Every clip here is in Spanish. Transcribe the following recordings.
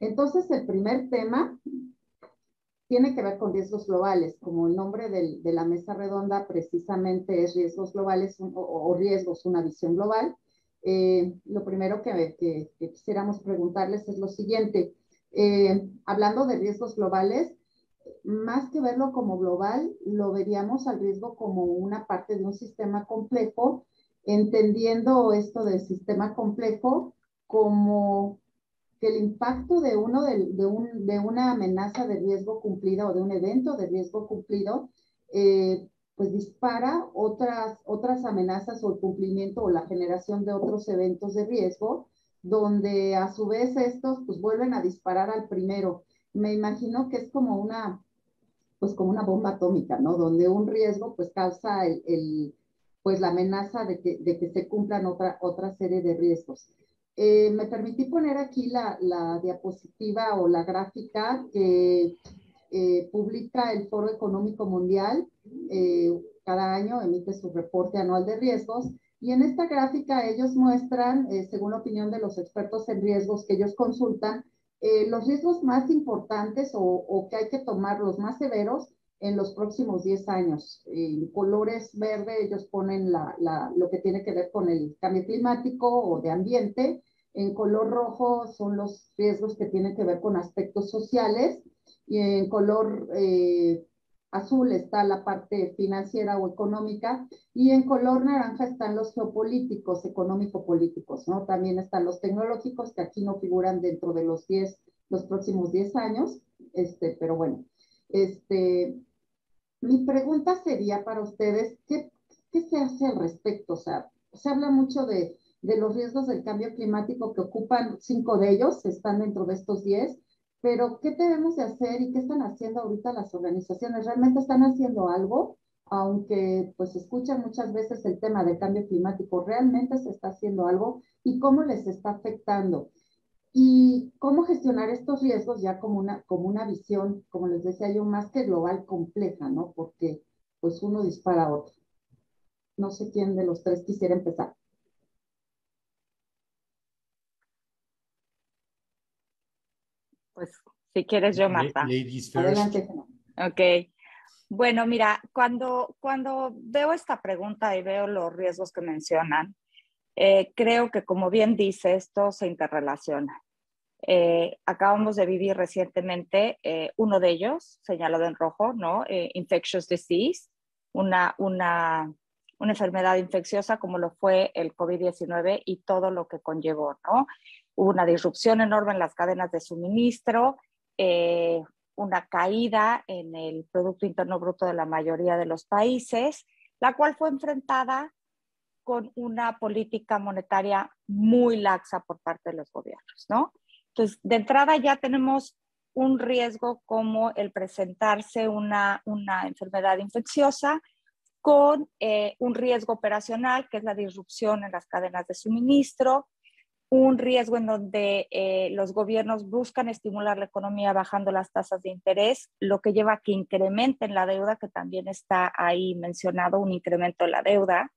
Entonces, el primer tema tiene que ver con riesgos globales, como el nombre de la mesa redonda precisamente es riesgos globales o, riesgos, una visión global. Eh, lo primero que, que, quisiéramos preguntarles es lo siguiente. Eh, hablando de riesgos globales, más que verlo como global, lo veríamos al riesgo como una parte de un sistema complejo, entendiendo esto del sistema complejo como que el impacto de, uno de, un, de, una amenaza de riesgo cumplida o de un evento de riesgo cumplido, eh, pues dispara otras, otras amenazas o el cumplimiento o la generación de otros eventos de riesgo, donde a su vez estos pues vuelven a disparar al primero. Me imagino que es como una, pues como una bomba atómica, ¿no? Donde un riesgo pues causa el, el pues la amenaza de que, de que se cumplan otra, otra serie de riesgos. Eh, me permití poner aquí la, la, diapositiva o la gráfica que eh, publica el Foro Económico Mundial. Eh, cada año emite su reporte anual de riesgos. Y en esta gráfica ellos muestran, según la opinión de los expertos en riesgos que ellos consultan, los riesgos más importantes o, o, que hay que tomar, los más severos, en los próximos 10 años. En colores verde ellos ponen la, la, lo que tiene que ver con el cambio climático o de ambiente. En color rojo son los riesgos que tienen que ver con aspectos sociales. Y en color eh, azul está la parte financiera o económica. Y en color naranja están los geopolíticos, económico-políticos, ¿no? También están los tecnológicos que aquí no figuran dentro de los 10, los próximos 10 años. Este, pero bueno, este, mi pregunta sería para ustedes, ¿qué, ¿qué, se hace al respecto? O sea, se habla mucho de, de, los riesgos del cambio climático que ocupan cinco de ellos, están dentro de estos diez, pero ¿qué debemos de hacer y qué están haciendo ahorita las organizaciones? ¿Realmente están haciendo algo? Aunque pues escuchan muchas veces el tema del cambio climático, ¿realmente se está haciendo algo? ¿Y cómo les está afectando? Y cómo gestionar estos riesgos ya como una, como una visión, como les decía yo, más que global compleja, ¿no? Porque pues uno dispara a otro. No sé quién de los tres quisiera empezar. Pues si quieres yo, Marta. Adelante. Ok. Bueno, mira, cuando, cuando veo esta pregunta y veo los riesgos que mencionan, eh, creo que como bien dice, esto se interrelaciona. Eh, acabamos de vivir recientemente eh, uno de ellos, señalado en rojo, ¿no? Eh, infectious disease, una, una, una, enfermedad infecciosa como lo fue el COVID-19 y todo lo que conllevó, ¿no? Hubo una disrupción enorme en las cadenas de suministro, una caída en el Producto Interno Bruto de la mayoría de los países, la cual fue enfrentada con una política monetaria muy laxa por parte de los gobiernos, ¿no? Entonces, de entrada ya tenemos un riesgo como el presentarse una, una enfermedad infecciosa con eh, un riesgo operacional, que es la disrupción en las cadenas de suministro, un riesgo en donde eh, los gobiernos buscan estimular la economía bajando las tasas de interés, lo que lleva a que incrementen la deuda, que también está ahí mencionado, un incremento de la deuda.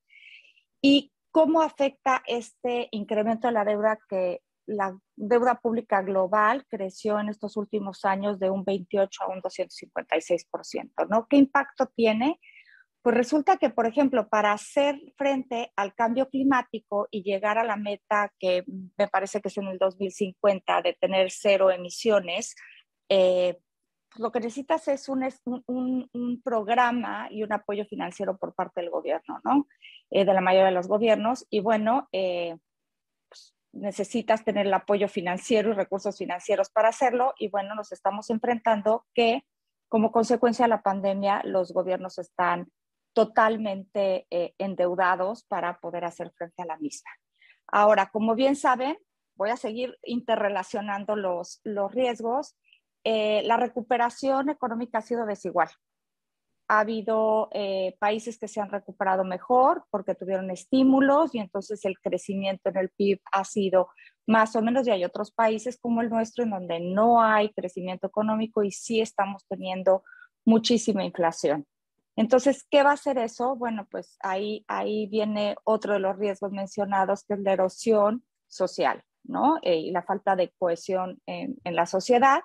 ¿Y cómo afecta este incremento de la deuda que la deuda pública global creció en estos últimos años de un 28 a un 256%, ¿no? ¿Qué impacto tiene? Pues resulta que, por ejemplo, para hacer frente al cambio climático y llegar a la meta que me parece que es en el 2050 de tener cero emisiones, eh, pues lo que necesitas es un, programa y un apoyo financiero por parte del gobierno, ¿no? Eh, de la mayoría de los gobiernos. Y bueno, eh, necesitas tener el apoyo financiero y recursos financieros para hacerlo. Y bueno, nos estamos enfrentando que como consecuencia de la pandemia los gobiernos están totalmente eh, endeudados para poder hacer frente a la misma. Ahora, como bien saben, voy a seguir interrelacionando los, los riesgos. Eh, la recuperación económica ha sido desigual ha habido eh, países que se han recuperado mejor porque tuvieron estímulos y entonces el crecimiento en el PIB ha sido más o menos y hay otros países como el nuestro en donde no hay crecimiento económico y sí estamos teniendo muchísima inflación. Entonces, ¿qué va a hacer eso? Bueno, pues ahí, ahí viene otro de los riesgos mencionados, que es la erosión social. ¿no? Eh, y la falta de cohesión en, en la sociedad.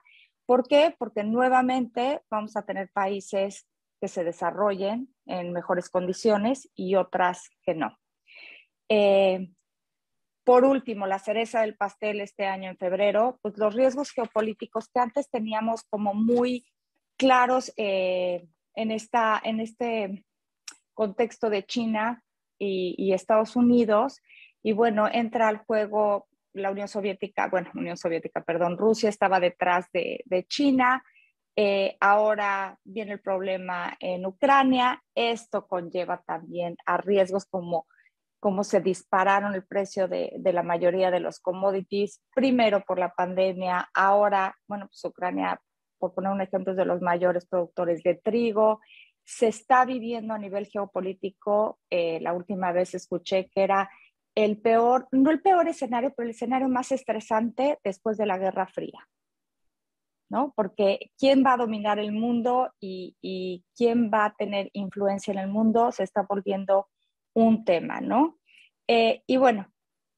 ¿Por qué? Porque nuevamente vamos a tener países que se desarrollen en mejores condiciones y otras que no. Eh, por último, la cereza del pastel este año en febrero, pues los riesgos geopolíticos que antes teníamos como muy claros eh, en, esta, en este contexto de China y, Estados Unidos. Y bueno, entra al juego la Unión Soviética, bueno, Unión Soviética, perdón, Rusia estaba detrás de, de China, eh, ahora viene el problema en Ucrania. Esto conlleva también a riesgos como, como se dispararon el precio de, de, la mayoría de los commodities, primero por la pandemia, ahora, bueno, pues Ucrania, por poner un ejemplo, de los mayores productores de trigo. Se está viviendo a nivel geopolítico, eh, la última vez escuché que era el peor, no el peor escenario, pero el escenario más estresante después de la Guerra Fría. ¿no? Porque quién va a dominar el mundo y, quién va a tener influencia en el mundo se está volviendo un tema, ¿no? Eh, y bueno,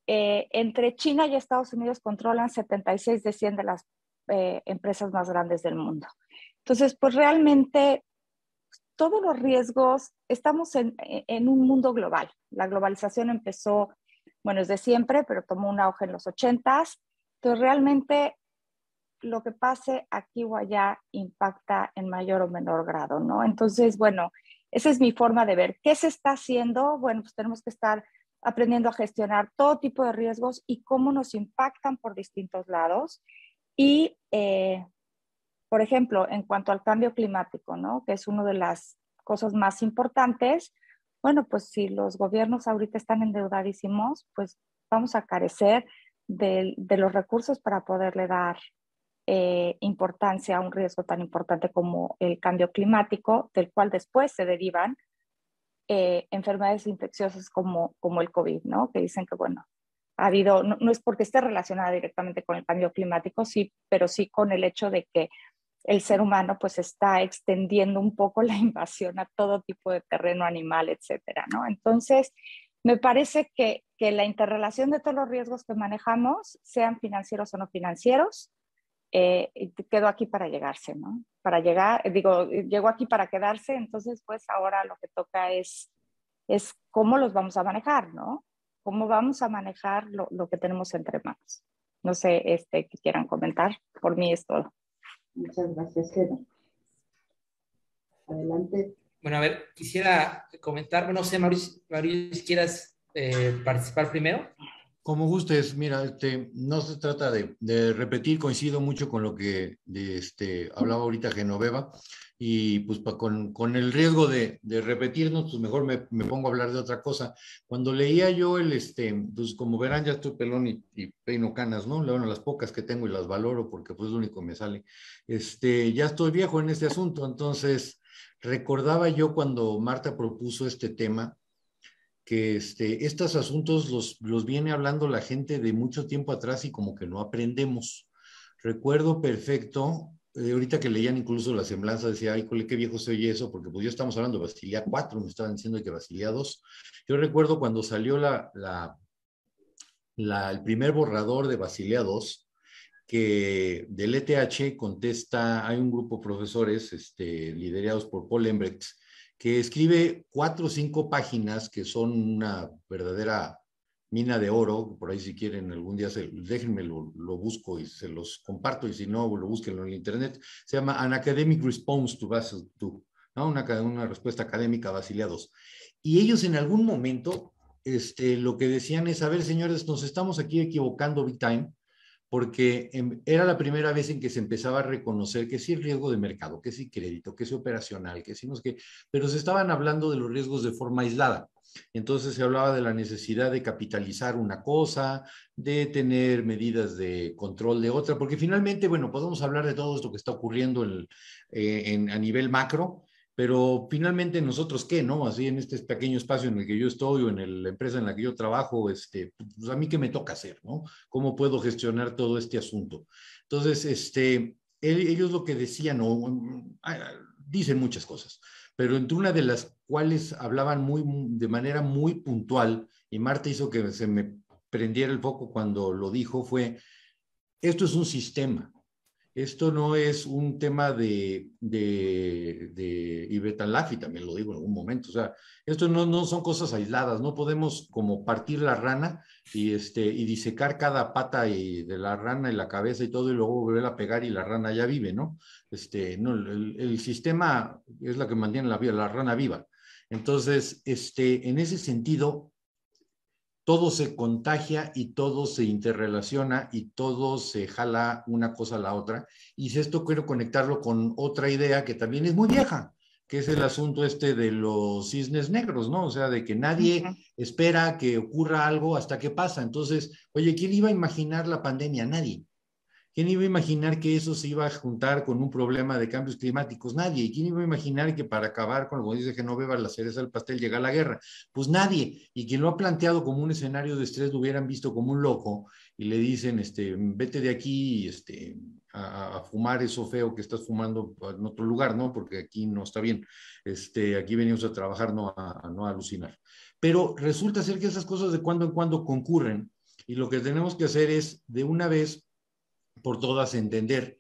eh, entre China y Estados Unidos controlan 76 de 100 de las eh, empresas más grandes del mundo. Entonces, pues realmente todos los riesgos, estamos en, un mundo global. La globalización empezó, bueno, desde siempre, pero tomó un auge en los 80s. Entonces, realmente lo que pase aquí o allá impacta en mayor o menor grado, ¿no? Entonces, bueno, esa es mi forma de ver. ¿Qué se está haciendo? Bueno, pues tenemos que estar aprendiendo a gestionar todo tipo de riesgos y cómo nos impactan por distintos lados. Y, eh, por ejemplo, en cuanto al cambio climático, ¿no? Que es una de las cosas más importantes. Bueno, pues si los gobiernos ahorita están endeudadísimos, pues vamos a carecer de, los recursos para poderle dar eh, importancia a un riesgo tan importante como el cambio climático, del cual después se derivan eh, enfermedades infecciosas como, como el COVID, ¿no? Que dicen que, bueno, ha habido, no, es porque esté relacionada directamente con el cambio climático, sí, pero sí con el hecho de que el ser humano pues está extendiendo un poco la invasión a todo tipo de terreno animal, etcétera, ¿no? Entonces, me parece que, que la interrelación de todos los riesgos que manejamos, sean financieros o no financieros, eh, quedó aquí para llegarse, ¿no? Para llegar, digo, llegó aquí para quedarse, entonces pues ahora lo que toca es, es cómo los vamos a manejar, ¿no? Cómo vamos a manejar lo, lo que tenemos entre manos. No sé, este, que quieran comentar. Por mí es todo. Muchas gracias, Eda. Adelante. Bueno, a ver, quisiera comentar, no sé, Mauricio, Mauricio si quieras eh, participar primero. Como gustes, mira, este, no se trata de, repetir, coincido mucho con lo que este, hablaba ahorita Genoveva, y pues con, con, el riesgo de, de, repetirnos, pues mejor me, me, pongo a hablar de otra cosa. Cuando leía yo el, este, pues como verán, ya estoy pelón y, y peino canas, ¿no? Bueno, las pocas que tengo y las valoro porque pues es lo único que me sale. Este, ya estoy viejo en este asunto, entonces recordaba yo cuando Marta propuso este tema, que este, estos asuntos los, los viene hablando la gente de mucho tiempo atrás y como que no aprendemos. Recuerdo perfecto, eh, ahorita que leían incluso la semblanza, decía, ay, qué viejo se oye eso, porque pues ya estamos hablando de Basilia 4, me estaban diciendo que Basilia 2. Yo recuerdo cuando salió la, la, la, el primer borrador de Basilia 2, que del ETH contesta, hay un grupo de profesores este, liderados por Paul Embrecht, que escribe cuatro o cinco páginas que son una verdadera mina de oro, por ahí si quieren algún día, se, déjenme lo, busco y se los comparto, y si no, lo busquen en internet, se llama An Academic Response to Basel II, ¿no? una, una respuesta académica a Basilea II. Y ellos en algún momento este, lo que decían es, a ver, señores, nos estamos aquí equivocando big time, porque era la primera vez en que se empezaba a reconocer que sí riesgo de mercado, que sí crédito, que sí operacional, que sí no que, pero se estaban hablando de los riesgos de forma aislada. Entonces se hablaba de la necesidad de capitalizar una cosa, de tener medidas de control de otra, porque finalmente, bueno, podemos hablar de todo esto que está ocurriendo eh, a nivel macro, pero finalmente nosotros qué, ¿no? Así en este pequeño espacio en el que yo estoy o en la empresa en la que yo trabajo, este, pues a mí qué me toca hacer, ¿no? ¿Cómo puedo gestionar todo este asunto? Entonces, este, ellos lo que decían, o dicen muchas cosas, pero entre una de las cuales hablaban muy, de manera muy puntual, y Marta hizo que se me prendiera el foco cuando lo dijo fue, esto es un sistema, esto no es un tema de, de, de también lo digo en algún momento. O sea, esto no, no son cosas aisladas, no podemos como partir la rana y, este, y disecar cada pata y de la rana y la cabeza y todo y luego volver a pegar y la rana ya vive, ¿no? Este, no el, el sistema es la que mantiene la, la rana viva. Entonces, este, en ese sentido, todo se contagia y todo se interrelaciona y todo se jala una cosa a la otra. Y si esto quiero conectarlo con otra idea que también es muy vieja, que es el asunto este de los cisnes negros, ¿no? O sea, de que nadie espera que ocurra algo hasta que pasa. Entonces, oye, ¿quién iba a imaginar la pandemia? Nadie. ¿Quién iba a imaginar que eso se iba a juntar con un problema de cambios climáticos? Nadie. ¿Y quién iba a imaginar que para acabar con, como dice Genoveva, la cereza del pastel llega la guerra? Pues nadie. Y quien lo ha planteado como un escenario de estrés lo hubieran visto como un loco y le dicen, este, vete de aquí este, a, fumar eso feo que estás fumando en otro lugar, ¿no? Porque aquí no está bien. Este, aquí venimos a trabajar, no a, no a alucinar. Pero resulta ser que esas cosas de cuando en cuando concurren y lo que tenemos que hacer es de una vez por todas entender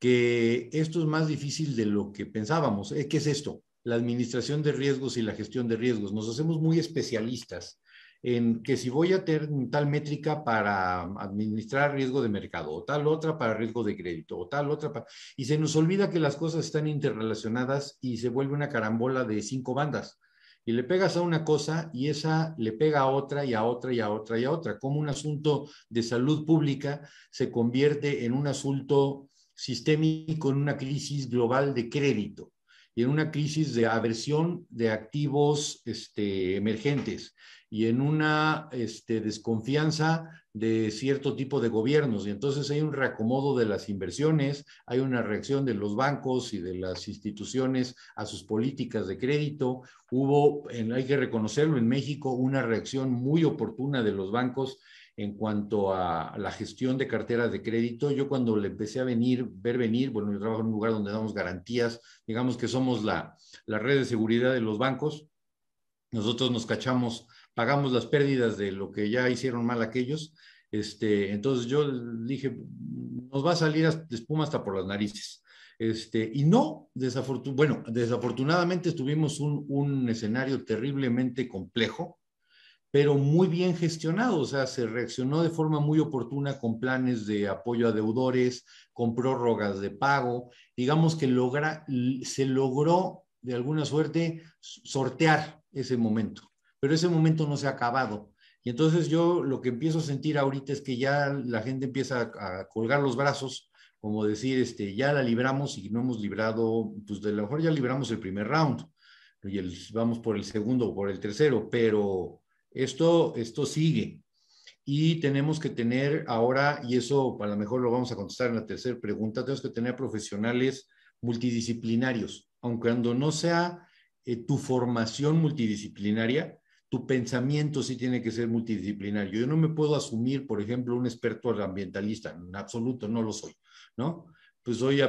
que esto es más difícil de lo que pensábamos. Eh, ¿Qué es esto? La administración de riesgos y la gestión de riesgos. Nos hacemos muy especialistas en que si voy a tener tal métrica para administrar riesgo de mercado, o tal otra para riesgo de crédito, o tal otra para... Y se nos olvida que las cosas están interrelacionadas y se vuelve una carambola de cinco bandas y le pegas a una cosa y esa le pega a otra y a otra y a otra y a otra. Como un asunto de salud pública se convierte en un asunto sistémico, en una crisis global de crédito y en una crisis de aversión de activos este, emergentes y en una este, desconfianza de cierto tipo de gobiernos. Y entonces hay un reacomodo de las inversiones, hay una reacción de los bancos y de las instituciones a sus políticas de crédito. Hubo, hay que reconocerlo, en México una reacción muy oportuna de los bancos en cuanto a la gestión de carteras de crédito. Yo cuando le empecé a venir, ver venir, bueno, yo trabajo en un lugar donde damos garantías, digamos que somos la, la red de seguridad de los bancos. Nosotros nos cachamos pagamos las pérdidas de lo que ya hicieron mal aquellos. Este, entonces yo dije, nos va a salir espuma hasta por las narices. Este, y no, bueno, desafortunadamente tuvimos un, un escenario terriblemente complejo, pero muy bien gestionado, o sea, se reaccionó de forma muy oportuna con planes de apoyo a deudores, con prórrogas de pago, digamos que logra, se logró de alguna suerte sortear ese momento pero ese momento no se ha acabado. Y entonces yo lo que empiezo a sentir ahorita es que ya la gente empieza a, colgar los brazos, como decir, este, ya la libramos y no hemos librado, pues de lo mejor ya libramos el primer round y el, vamos por el segundo o por el tercero, pero esto, esto sigue. Y tenemos que tener ahora, y eso a lo mejor lo vamos a contestar en la tercera pregunta, tenemos que tener profesionales multidisciplinarios, aunque cuando no sea eh, tu formación multidisciplinaria, tu pensamiento sí tiene que ser multidisciplinario. Yo no me puedo asumir, por ejemplo, un experto ambientalista, en absoluto no lo soy, ¿no? Pues hoy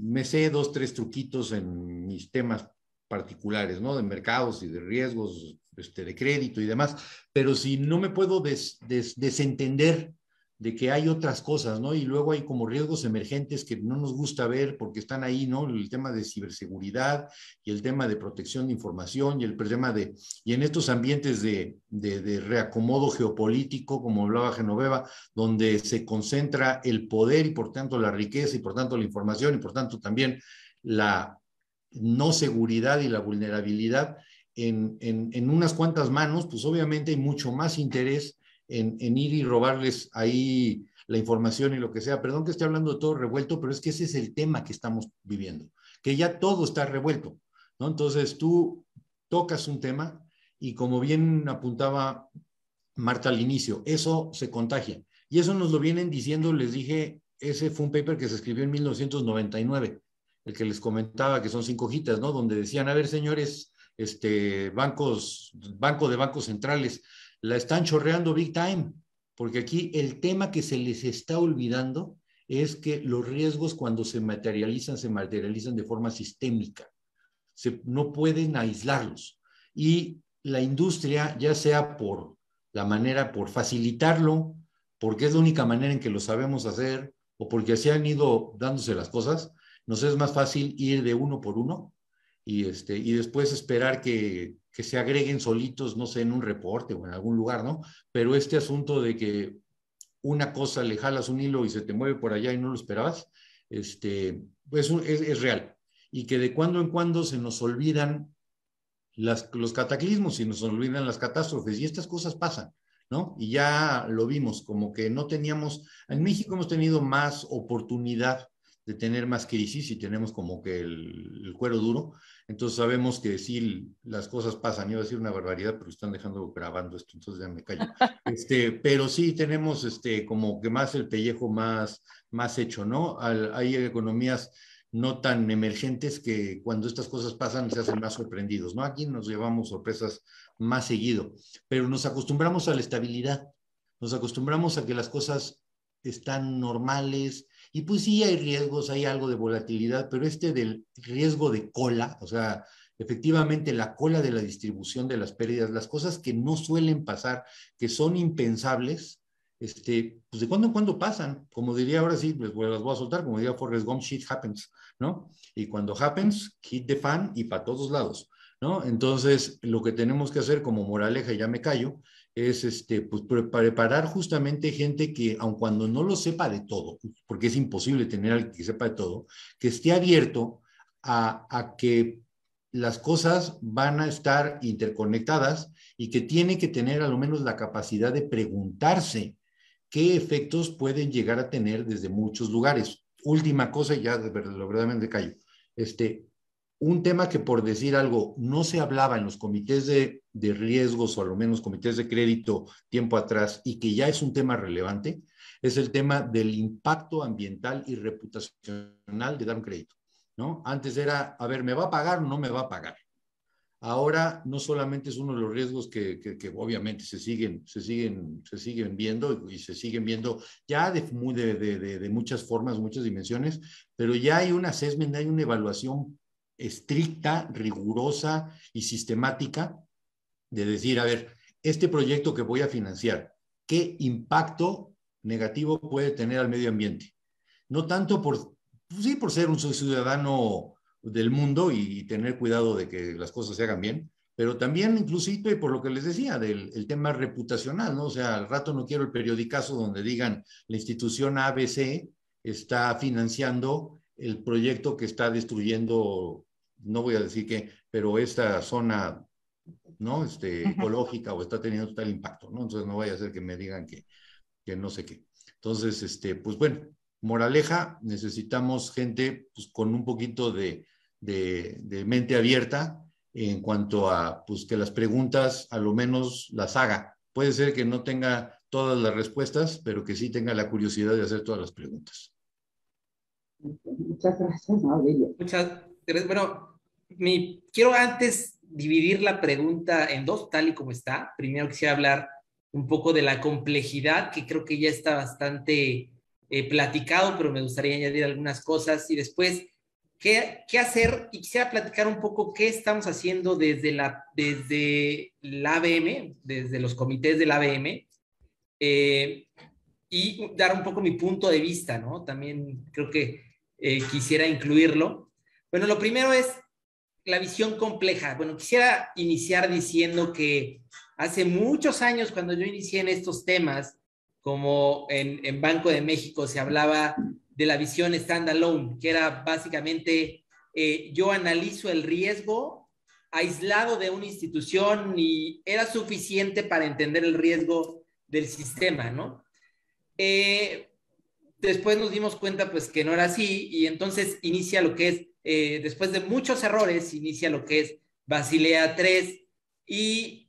me sé dos, tres truquitos en mis temas particulares, ¿no? De mercados y de riesgos, este, de crédito y demás, pero si no me puedo desentender de que hay otras cosas, ¿no? Y luego hay como riesgos emergentes que no nos gusta ver porque están ahí, ¿no? El tema de ciberseguridad y el tema de protección de información y el tema de, y en estos ambientes de, de, reacomodo geopolítico, como hablaba Genoveva, donde se concentra el poder y por tanto la riqueza y por tanto la información y por tanto también la no seguridad y la vulnerabilidad en, en, unas cuantas manos, pues obviamente hay mucho más interés en, ir y robarles ahí la información y lo que sea. Perdón que esté hablando de todo revuelto, pero es que ese es el tema que estamos viviendo, que ya todo está revuelto, ¿no? Entonces tú tocas un tema y como bien apuntaba Marta al inicio, eso se contagia. Y eso nos lo vienen diciendo, les dije, ese fue un paper que se escribió en 1999, el que les comentaba que son cinco hojitas, ¿no? Donde decían, a ver, señores, este, bancos, banco de bancos centrales, la están chorreando big time, porque aquí el tema que se les está olvidando es que los riesgos cuando se materializan, se materializan de forma sistémica. No pueden aislarlos. Y la industria, ya sea por la manera por facilitarlo, porque es la única manera en que lo sabemos hacer o porque así han ido dándose las cosas, nos es más fácil ir de uno por uno y, este, y después esperar que, que se agreguen solitos, no sé, en un reporte o en algún lugar, ¿no? Pero este asunto de que una cosa le jalas un hilo y se te mueve por allá y no lo esperabas, este, pues es, real. Y que de cuando en cuando se nos olvidan las, los cataclismos y nos olvidan las catástrofes y estas cosas pasan. ¿no? Y ya lo vimos, como que no teníamos, en México hemos tenido más oportunidad de tener más crisis y tenemos como que el, cuero duro, entonces sabemos que sí, las cosas pasan, iba a decir una barbaridad, pero están dejando grabando esto, entonces ya me callo. Este, pero sí tenemos este, como que más el pellejo más, más hecho, ¿no? hay economías no tan emergentes que cuando estas cosas pasan se hacen más sorprendidos, ¿no? Aquí nos llevamos sorpresas más seguido, pero nos acostumbramos a la estabilidad, nos acostumbramos a que las cosas están normales y pues sí hay riesgos, hay algo de volatilidad, pero este del riesgo de cola, o sea, efectivamente la cola de la distribución de las pérdidas, las cosas que no suelen pasar, que son impensables, este, pues de cuando en cuando pasan, como diría ahora sí, pues las voy a soltar, como diría Forrest Gump, shit happens, ¿no? Y cuando happens, hit the fan y para todos lados, ¿no? Entonces, lo que tenemos que hacer como moraleja, ya me callo, es este, pues, preparar justamente gente que, aun cuando no lo sepa de todo, porque es imposible tener alguien que sepa de todo, que esté abierto a, a que las cosas van a estar interconectadas y que tiene que tener a lo menos la capacidad de preguntarse qué efectos pueden llegar a tener desde muchos lugares. Última cosa, ya verdaderamente callo. Este, un tema que por decir algo no se hablaba en los comités de, de, riesgos o a lo menos comités de crédito tiempo atrás y que ya es un tema relevante, es el tema del impacto ambiental y reputacional de dar un crédito. ¿no? Antes era, a ver, ¿me va a pagar o no me va a pagar? Ahora no solamente es uno de los riesgos que, que, obviamente se siguen, se, siguen, se siguen viendo y, se siguen viendo ya de, de, de, de, muchas formas, muchas dimensiones, pero ya hay un assessment, hay una evaluación estricta, rigurosa y sistemática de decir, a ver, este proyecto que voy a financiar, ¿qué impacto negativo puede tener al medio ambiente? No tanto por, pues sí, por ser un ciudadano del mundo y tener cuidado de que las cosas se hagan bien, pero también inclusive y por lo que les decía, del el tema reputacional, ¿no? O sea, al rato no quiero el periodicazo donde digan la institución ABC está financiando el proyecto que está destruyendo, no voy a decir qué, pero esta zona, ¿no? Este, ecológica o está teniendo tal impacto, ¿no? Entonces no vaya a ser que me digan que, que no sé qué. Entonces, este, pues bueno, moraleja, necesitamos gente pues, con un poquito de, de, mente abierta en cuanto a pues, que las preguntas a lo menos las haga. Puede ser que no tenga todas las respuestas, pero que sí tenga la curiosidad de hacer todas las preguntas. Muchas gracias, Mauricio. Muchas gracias. Bueno, mi, quiero antes dividir la pregunta en dos, tal y como está. Primero quisiera hablar un poco de la complejidad, que creo que ya está bastante eh, platicado, pero me gustaría añadir algunas cosas. Y después qué, hacer y quisiera platicar un poco qué estamos haciendo desde la, desde la ABM, desde los comités del ABM, eh, y dar un poco mi punto de vista, ¿no? También creo que eh, quisiera incluirlo. Bueno, lo primero es la visión compleja. Bueno, quisiera iniciar diciendo que hace muchos años, cuando yo inicié en estos temas, como en, Banco de México se hablaba de la visión standalone, que era básicamente eh, yo analizo el riesgo aislado de una institución y era suficiente para entender el riesgo del sistema, ¿no? Eh, después nos dimos cuenta pues que no era así y entonces inicia lo que es, eh, después de muchos errores, inicia lo que es Basilea 3 y,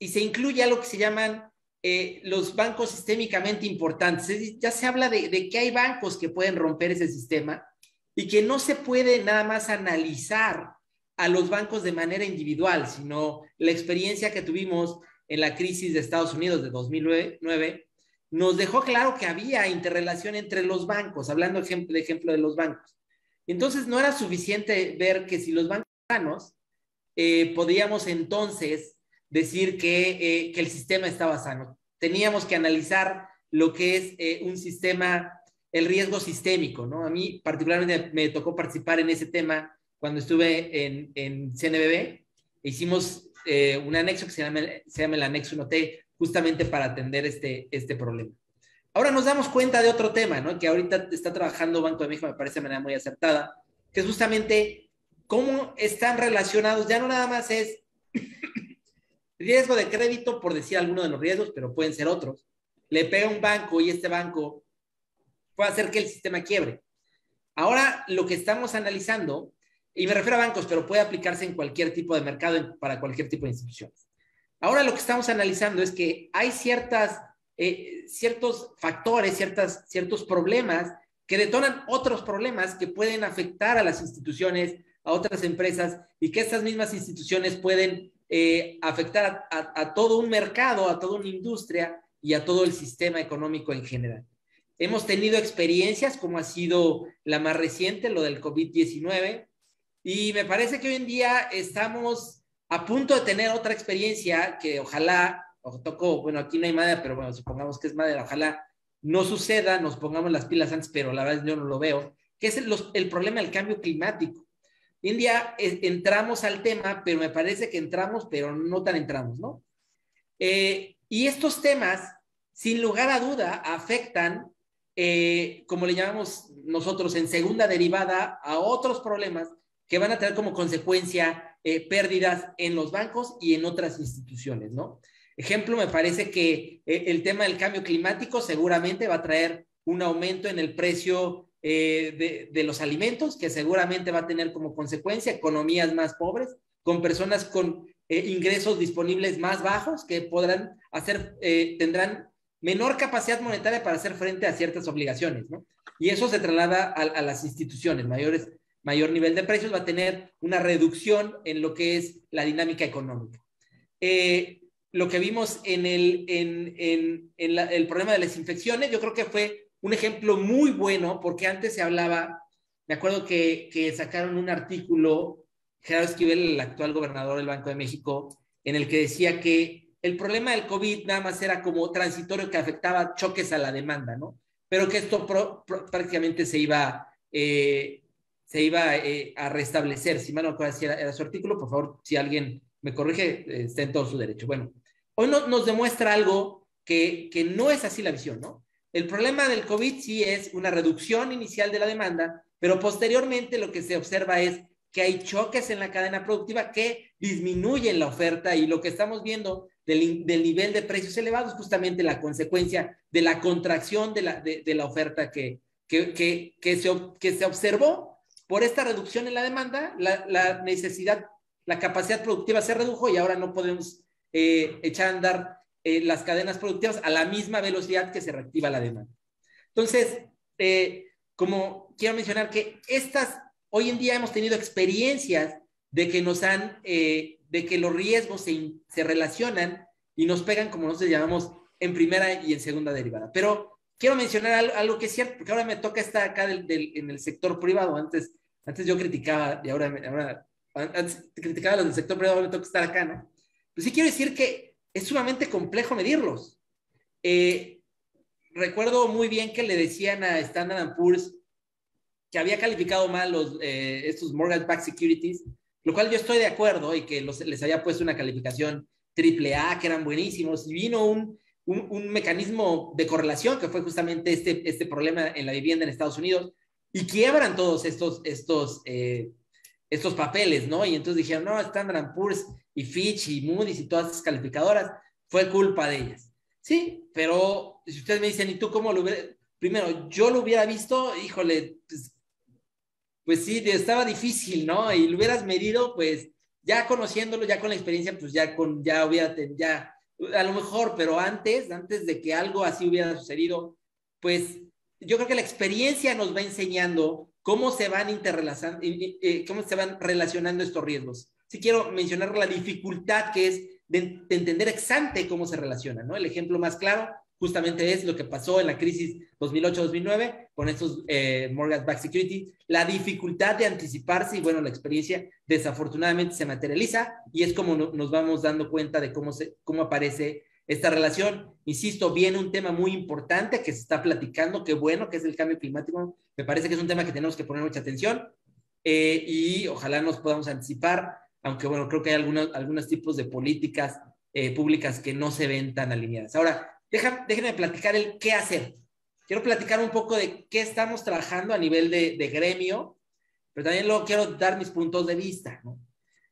se incluye algo que se llaman eh, los bancos sistémicamente importantes. Ya se habla de, que hay bancos que pueden romper ese sistema y que no se puede nada más analizar a los bancos de manera individual, sino la experiencia que tuvimos en la crisis de Estados Unidos de 2009 nos dejó claro que había interrelación entre los bancos, hablando de ejemplo de los bancos. Entonces no era suficiente ver que si los bancos sanos, eh, podíamos entonces decir que, eh, que el sistema estaba sano. Teníamos que analizar lo que es eh, un sistema, el riesgo sistémico, ¿no? A mí particularmente me tocó participar en ese tema cuando estuve en, en CNBB. Hicimos un anexo que se llama, se llama el anexo 1T justamente para atender este, este problema. Ahora nos damos cuenta de otro tema, ¿no? Que ahorita está trabajando Banco de México, me parece de manera muy acertada, que es justamente cómo están relacionados, ya no nada más es riesgo de crédito, por decir alguno de los riesgos, pero pueden ser otros. Le pega un banco y este banco puede hacer que el sistema quiebre. Ahora lo que estamos analizando, y me refiero a bancos, pero puede aplicarse en cualquier tipo de mercado, para cualquier tipo de instituciones. Ahora lo que estamos analizando es que hay ciertas, eh, ciertos factores, ciertas, ciertos problemas que detonan otros problemas que pueden afectar a las instituciones, a otras empresas y que estas mismas instituciones pueden eh, afectar a, todo un mercado, a toda una industria y a todo el sistema económico en general. Hemos tenido experiencias como ha sido la más reciente, lo del COVID-19, y me parece que hoy en día estamos a punto de tener otra experiencia que ojalá, o tocó, bueno, aquí no hay madera, pero bueno, supongamos que es madera, ojalá no suceda, nos pongamos las pilas antes, pero la verdad yo no lo veo, que es el, problema del cambio climático. Hoy eh, entramos al tema, pero me parece que entramos, pero no tan entramos, ¿no? Eh, y estos temas, sin lugar a duda, afectan, eh, como le llamamos nosotros, en segunda derivada a otros problemas que van a tener como consecuencia pérdidas en los bancos y en otras instituciones, ¿no? Ejemplo, me parece que el tema del cambio climático seguramente va a traer un aumento en el precio eh, de, los alimentos, que seguramente va a tener como consecuencia economías más pobres, con personas con eh, ingresos disponibles más bajos, que podrán hacer, eh, tendrán menor capacidad monetaria para hacer frente a ciertas obligaciones, ¿no? Y eso se traslada a, las instituciones, mayores, mayor nivel de precios va a tener una reducción en lo que es la dinámica económica. Lo que vimos en el, en, en, el problema de las infecciones, yo creo que fue un ejemplo muy bueno, porque antes se hablaba, me acuerdo que, sacaron un artículo, Gerardo Esquivel, el actual gobernador del Banco de México, en el que decía que el problema del COVID nada más era como transitorio que afectaba choques a la demanda, ¿no? Pero que esto prácticamente se iba, eh, se iba eh, a restablecer. Si mal no acuerdo si era, su artículo, por favor, si alguien me corrige, eh, está en todo su derecho. Bueno, hoy nos demuestra algo que, que no es así la visión, ¿no? El problema del COVID sí es una reducción inicial de la demanda, pero posteriormente lo que se observa es que hay choques en la cadena productiva que disminuyen la oferta y lo que estamos viendo del, nivel de precios elevados es justamente la consecuencia de la contracción de la, de, la oferta que, que, que, se, que se observó por esta reducción en la demanda, la, necesidad, la capacidad productiva se redujo y ahora no podemos eh, a andar eh, las cadenas productivas a la misma velocidad que se reactiva la demanda. Entonces, eh, como quiero mencionar que estas, hoy en día hemos tenido experiencias de que nos han, eh, de que los riesgos se, se, relacionan y nos pegan, como nosotros llamamos, en primera y en segunda derivada. Pero quiero mencionar algo, que es cierto, porque ahora me toca estar acá del, en el sector privado. Antes, antes yo criticaba, y ahora, ahora antes criticaba los del sector privado, ahora me toca estar acá, ¿no? Pues sí quiero decir que es sumamente complejo medirlos. Eh, recuerdo muy bien que le decían a Standard Poor's que había calificado mal los, eh, estos mortgage backed securities, lo cual yo estoy de acuerdo y que les había puesto una calificación triple A, que eran buenísimos, y vino un, un, mecanismo de correlación que fue justamente este, este problema en la vivienda en Estados Unidos, y quiebran todos estos, estos, eh, estos papeles, ¿no? Y entonces dijeron, no, Standard Poor's y Fitch y Moody's y todas esas calificadoras, fue culpa de ellas. Sí, pero si ustedes me dicen, ¿y tú cómo lo hubiera? Primero, yo lo hubiera visto, híjole, pues, pues sí, estaba difícil, ¿no? Y lo hubieras medido, pues ya conociéndolo, ya con la experiencia, pues ya con, ya hubiera, ya, a lo mejor, pero antes, antes de que algo así hubiera sucedido, pues yo creo que la experiencia nos va enseñando cómo se van interrelacionando, eh, cómo se van relacionando estos riesgos sí quiero mencionar la dificultad que es de, entender exante cómo se relacionan, ¿no? El ejemplo más claro, justamente es lo que pasó en la crisis 2008-2009 con estos eh, mortgage backed security, la dificultad de anticiparse y bueno, la experiencia desafortunadamente se materializa y es como nos vamos dando cuenta de cómo, se, cómo aparece esta relación. Insisto, viene un tema muy importante que se está platicando, qué bueno, que es el cambio climático. Me parece que es un tema que tenemos que poner mucha atención eh, y ojalá nos podamos anticipar, aunque bueno, creo que hay algunos, algunos tipos de políticas eh, públicas que no se ven tan alineadas. Ahora, déjenme platicar el qué hacer. Quiero platicar un poco de qué estamos trabajando a nivel de, gremio, pero también luego quiero dar mis puntos de vista.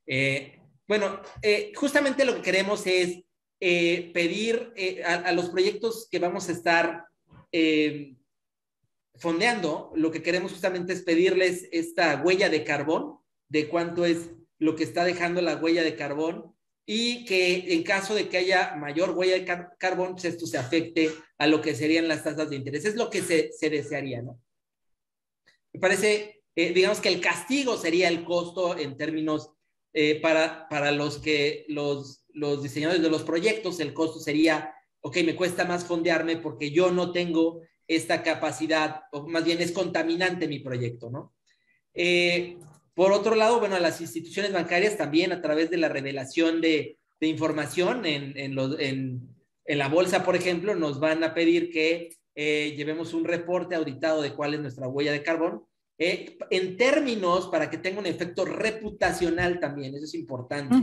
Eh, bueno, eh, justamente lo que queremos es pedir a, los proyectos que vamos a estar fondeando, lo que queremos justamente es pedirles esta huella de carbón, de cuánto es lo que está dejando la huella de carbón y que en caso de que haya mayor huella de carbón, pues esto se afecte a lo que serían las tasas de interés. Es lo que se, se desearía, ¿no? Me parece, eh, digamos que el castigo sería el costo en términos eh, para, para los que los, los diseñadores de los proyectos, el costo sería, ok, me cuesta más fondearme porque yo no tengo esta capacidad, o más bien es contaminante mi proyecto, ¿no? Eh, por otro lado, bueno, las instituciones bancarias también a través de la revelación de, información en, en, la bolsa, por ejemplo, nos van a pedir que eh, llevemos un reporte auditado de cuál es nuestra huella de carbón, eh, en términos para que tenga un efecto reputacional también, eso es importante,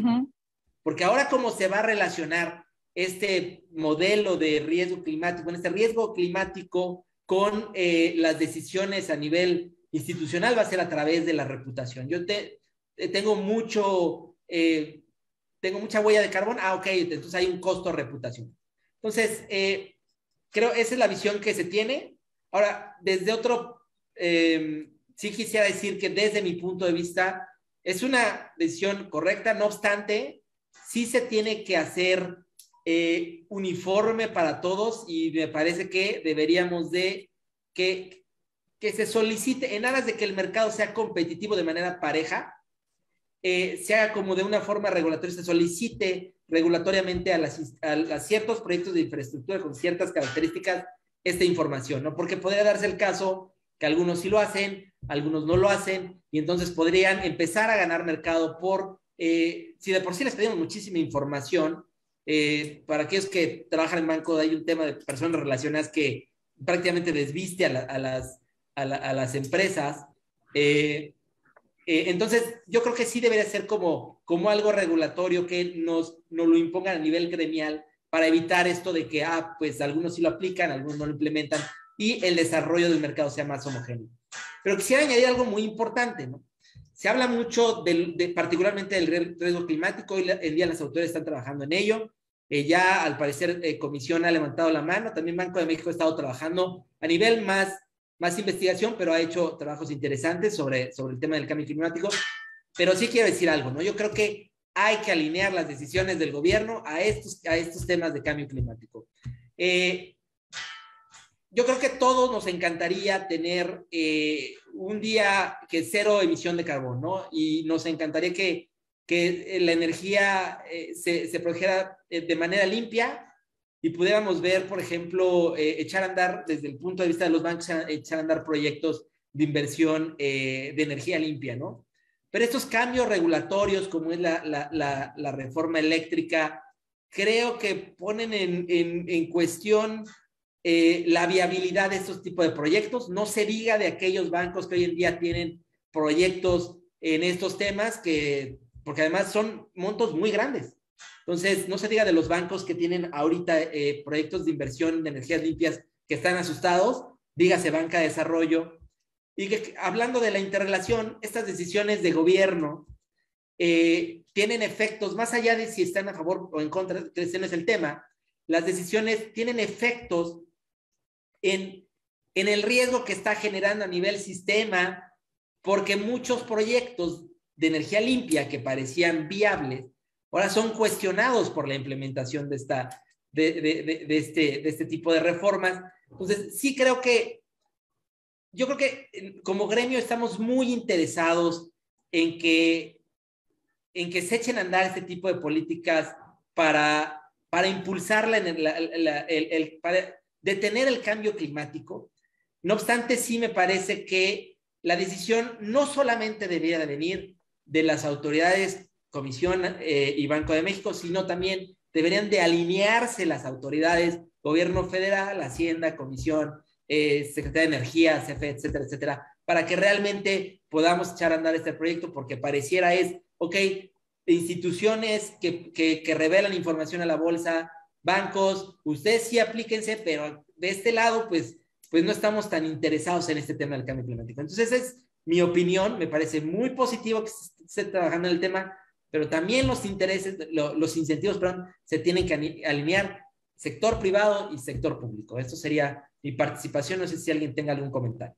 porque ahora cómo se va a relacionar este modelo de riesgo climático, este riesgo climático con eh, las decisiones a nivel institucional va a ser a través de la reputación. Yo te, eh, tengo mucho, eh, tengo mucha huella de carbón, ah, ok, entonces hay un costo de reputación. Entonces, eh, creo esa es la visión que se tiene. Ahora, desde otro, em, sí quisiera decir que desde mi punto de vista es una decisión correcta, no obstante, sí se tiene que hacer uniforme para todos y me parece que deberíamos de que que se solicite en aras de que el mercado sea competitivo de manera pareja, eh, se haga como de una forma regulatoria, se solicite regulatoriamente a, las, a, ciertos proyectos de infraestructura con ciertas características esta información, ¿no? Porque podría darse el caso que algunos sí lo hacen, algunos no lo hacen, y entonces podrían empezar a ganar mercado por, eh, si de por sí les pedimos muchísima información, eh, para aquellos que trabajan en banco hay un tema de personas relacionadas que prácticamente desviste a, a las a, las empresas. Eh, eh, entonces, yo creo que sí debería ser como, como algo regulatorio que nos, nos lo impongan a nivel gremial para evitar esto de que, ah, pues algunos sí lo aplican, algunos no lo implementan y el desarrollo del mercado sea más homogéneo. Pero quisiera añadir algo muy importante. Se habla mucho de, particularmente del riesgo climático, hoy en día las autoridades están trabajando en ello. Eh, ya al parecer Comisión ha levantado la mano, también Banco de México ha estado trabajando a nivel más más investigación, pero ha hecho trabajos interesantes sobre, sobre el tema del cambio climático. Pero sí quiero decir algo, ¿no? Yo creo que hay que alinear las decisiones del gobierno a estos, a estos temas de cambio climático. Eh, yo creo que todos nos encantaría tener eh, un día que cero emisión de carbón, ¿no? Y nos encantaría que, que la energía eh, se, se produjera de manera limpia, y pudiéramos ver, por ejemplo, eh, echar a andar desde el punto de vista de los bancos, echar a andar proyectos de inversión eh, de energía limpia, ¿no? Pero estos cambios regulatorios, como es la, la, la, reforma eléctrica, creo que ponen en, en, en cuestión eh, la viabilidad de estos tipos de proyectos. No se diga de aquellos bancos que hoy en día tienen proyectos en estos temas, que, porque además son montos muy grandes. Entonces, no se diga de los bancos que tienen ahorita eh, proyectos de inversión de energías limpias que están asustados, dígase banca de desarrollo, y que hablando de la interrelación, estas decisiones de gobierno eh, tienen efectos, más allá de si están a favor o en contra, que ese no es el tema, las decisiones tienen efectos en, en el riesgo que está generando a nivel sistema, porque muchos proyectos de energía limpia que parecían viables, ahora son cuestionados por la implementación de, esta, de, este, de este tipo de reformas. Entonces, sí creo que, yo creo que como gremio estamos muy interesados en que, en que se echen a andar este tipo de políticas para para impulsar la, el, para detener el cambio climático. No obstante, sí me parece que la decisión no solamente debería de venir de las autoridades, Comisión eh, y Banco de México, sino también deberían de alinearse las autoridades, gobierno federal, Hacienda, Comisión, eh, Secretaría de Energía, CFE, etcétera, etcétera, para que realmente podamos echar a andar este proyecto, porque pareciera es, ok, instituciones que, que, revelan información a la bolsa, bancos, ustedes sí aplíquense, pero de este lado, pues, pues no estamos tan interesados en este tema del cambio climático. Entonces, es mi opinión, me parece muy positivo que se esté trabajando en el tema, pero también los intereses, los incentivos, perdón, se tienen que alinear sector privado y sector público. Esto sería mi participación, no sé si alguien tenga algún comentario.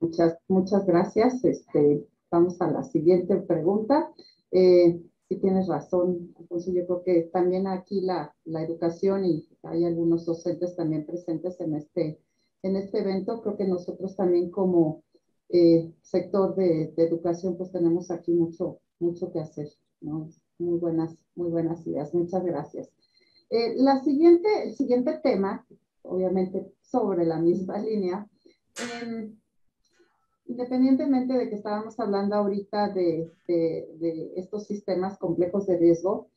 Muchas, muchas gracias. Este, Vamos a la siguiente pregunta. Eh, si tienes razón, Alfonso, yo creo que también aquí la, la, educación y hay algunos docentes también presentes en este, en este evento. Creo que nosotros también como eh, sector de, educación pues tenemos aquí mucho, mucho que hacer. ¿no? Muy buenas, muy buenas ideas. Muchas gracias. Eh, la siguiente, el siguiente tema, obviamente sobre la misma línea, eh, independientemente de que estábamos hablando ahorita de, de, estos sistemas complejos de riesgo,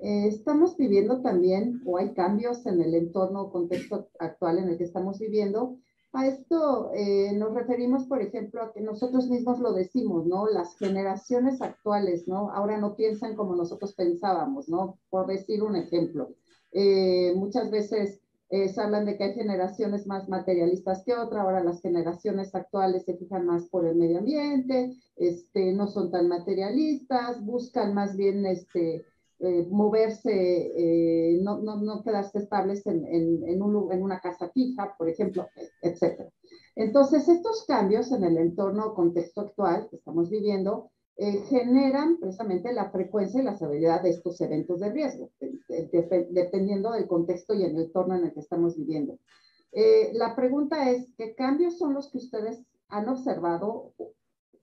eh, estamos viviendo también, o hay cambios en el entorno o contexto actual en el que estamos viviendo. A esto eh, nos referimos, por ejemplo, a que nosotros mismos lo decimos, ¿no? Las generaciones actuales, ¿no? Ahora no piensan como nosotros pensábamos, ¿no? Por decir un ejemplo. Eh, muchas veces eh, se hablan de que hay generaciones más materialistas que otra, ahora las generaciones actuales se fijan más por el medio ambiente, este, no son tan materialistas, buscan más bien este, eh, moverse, eh, no, no, no, quedarse estables en, en, en, un, en, una casa fija, por ejemplo, etc. Entonces, estos cambios en el entorno o contexto actual que estamos viviendo eh, generan precisamente la frecuencia y la severidad de estos eventos de riesgo, dependiendo del contexto y el entorno en el que estamos viviendo. Eh, la pregunta es, ¿qué cambios son los que ustedes han observado?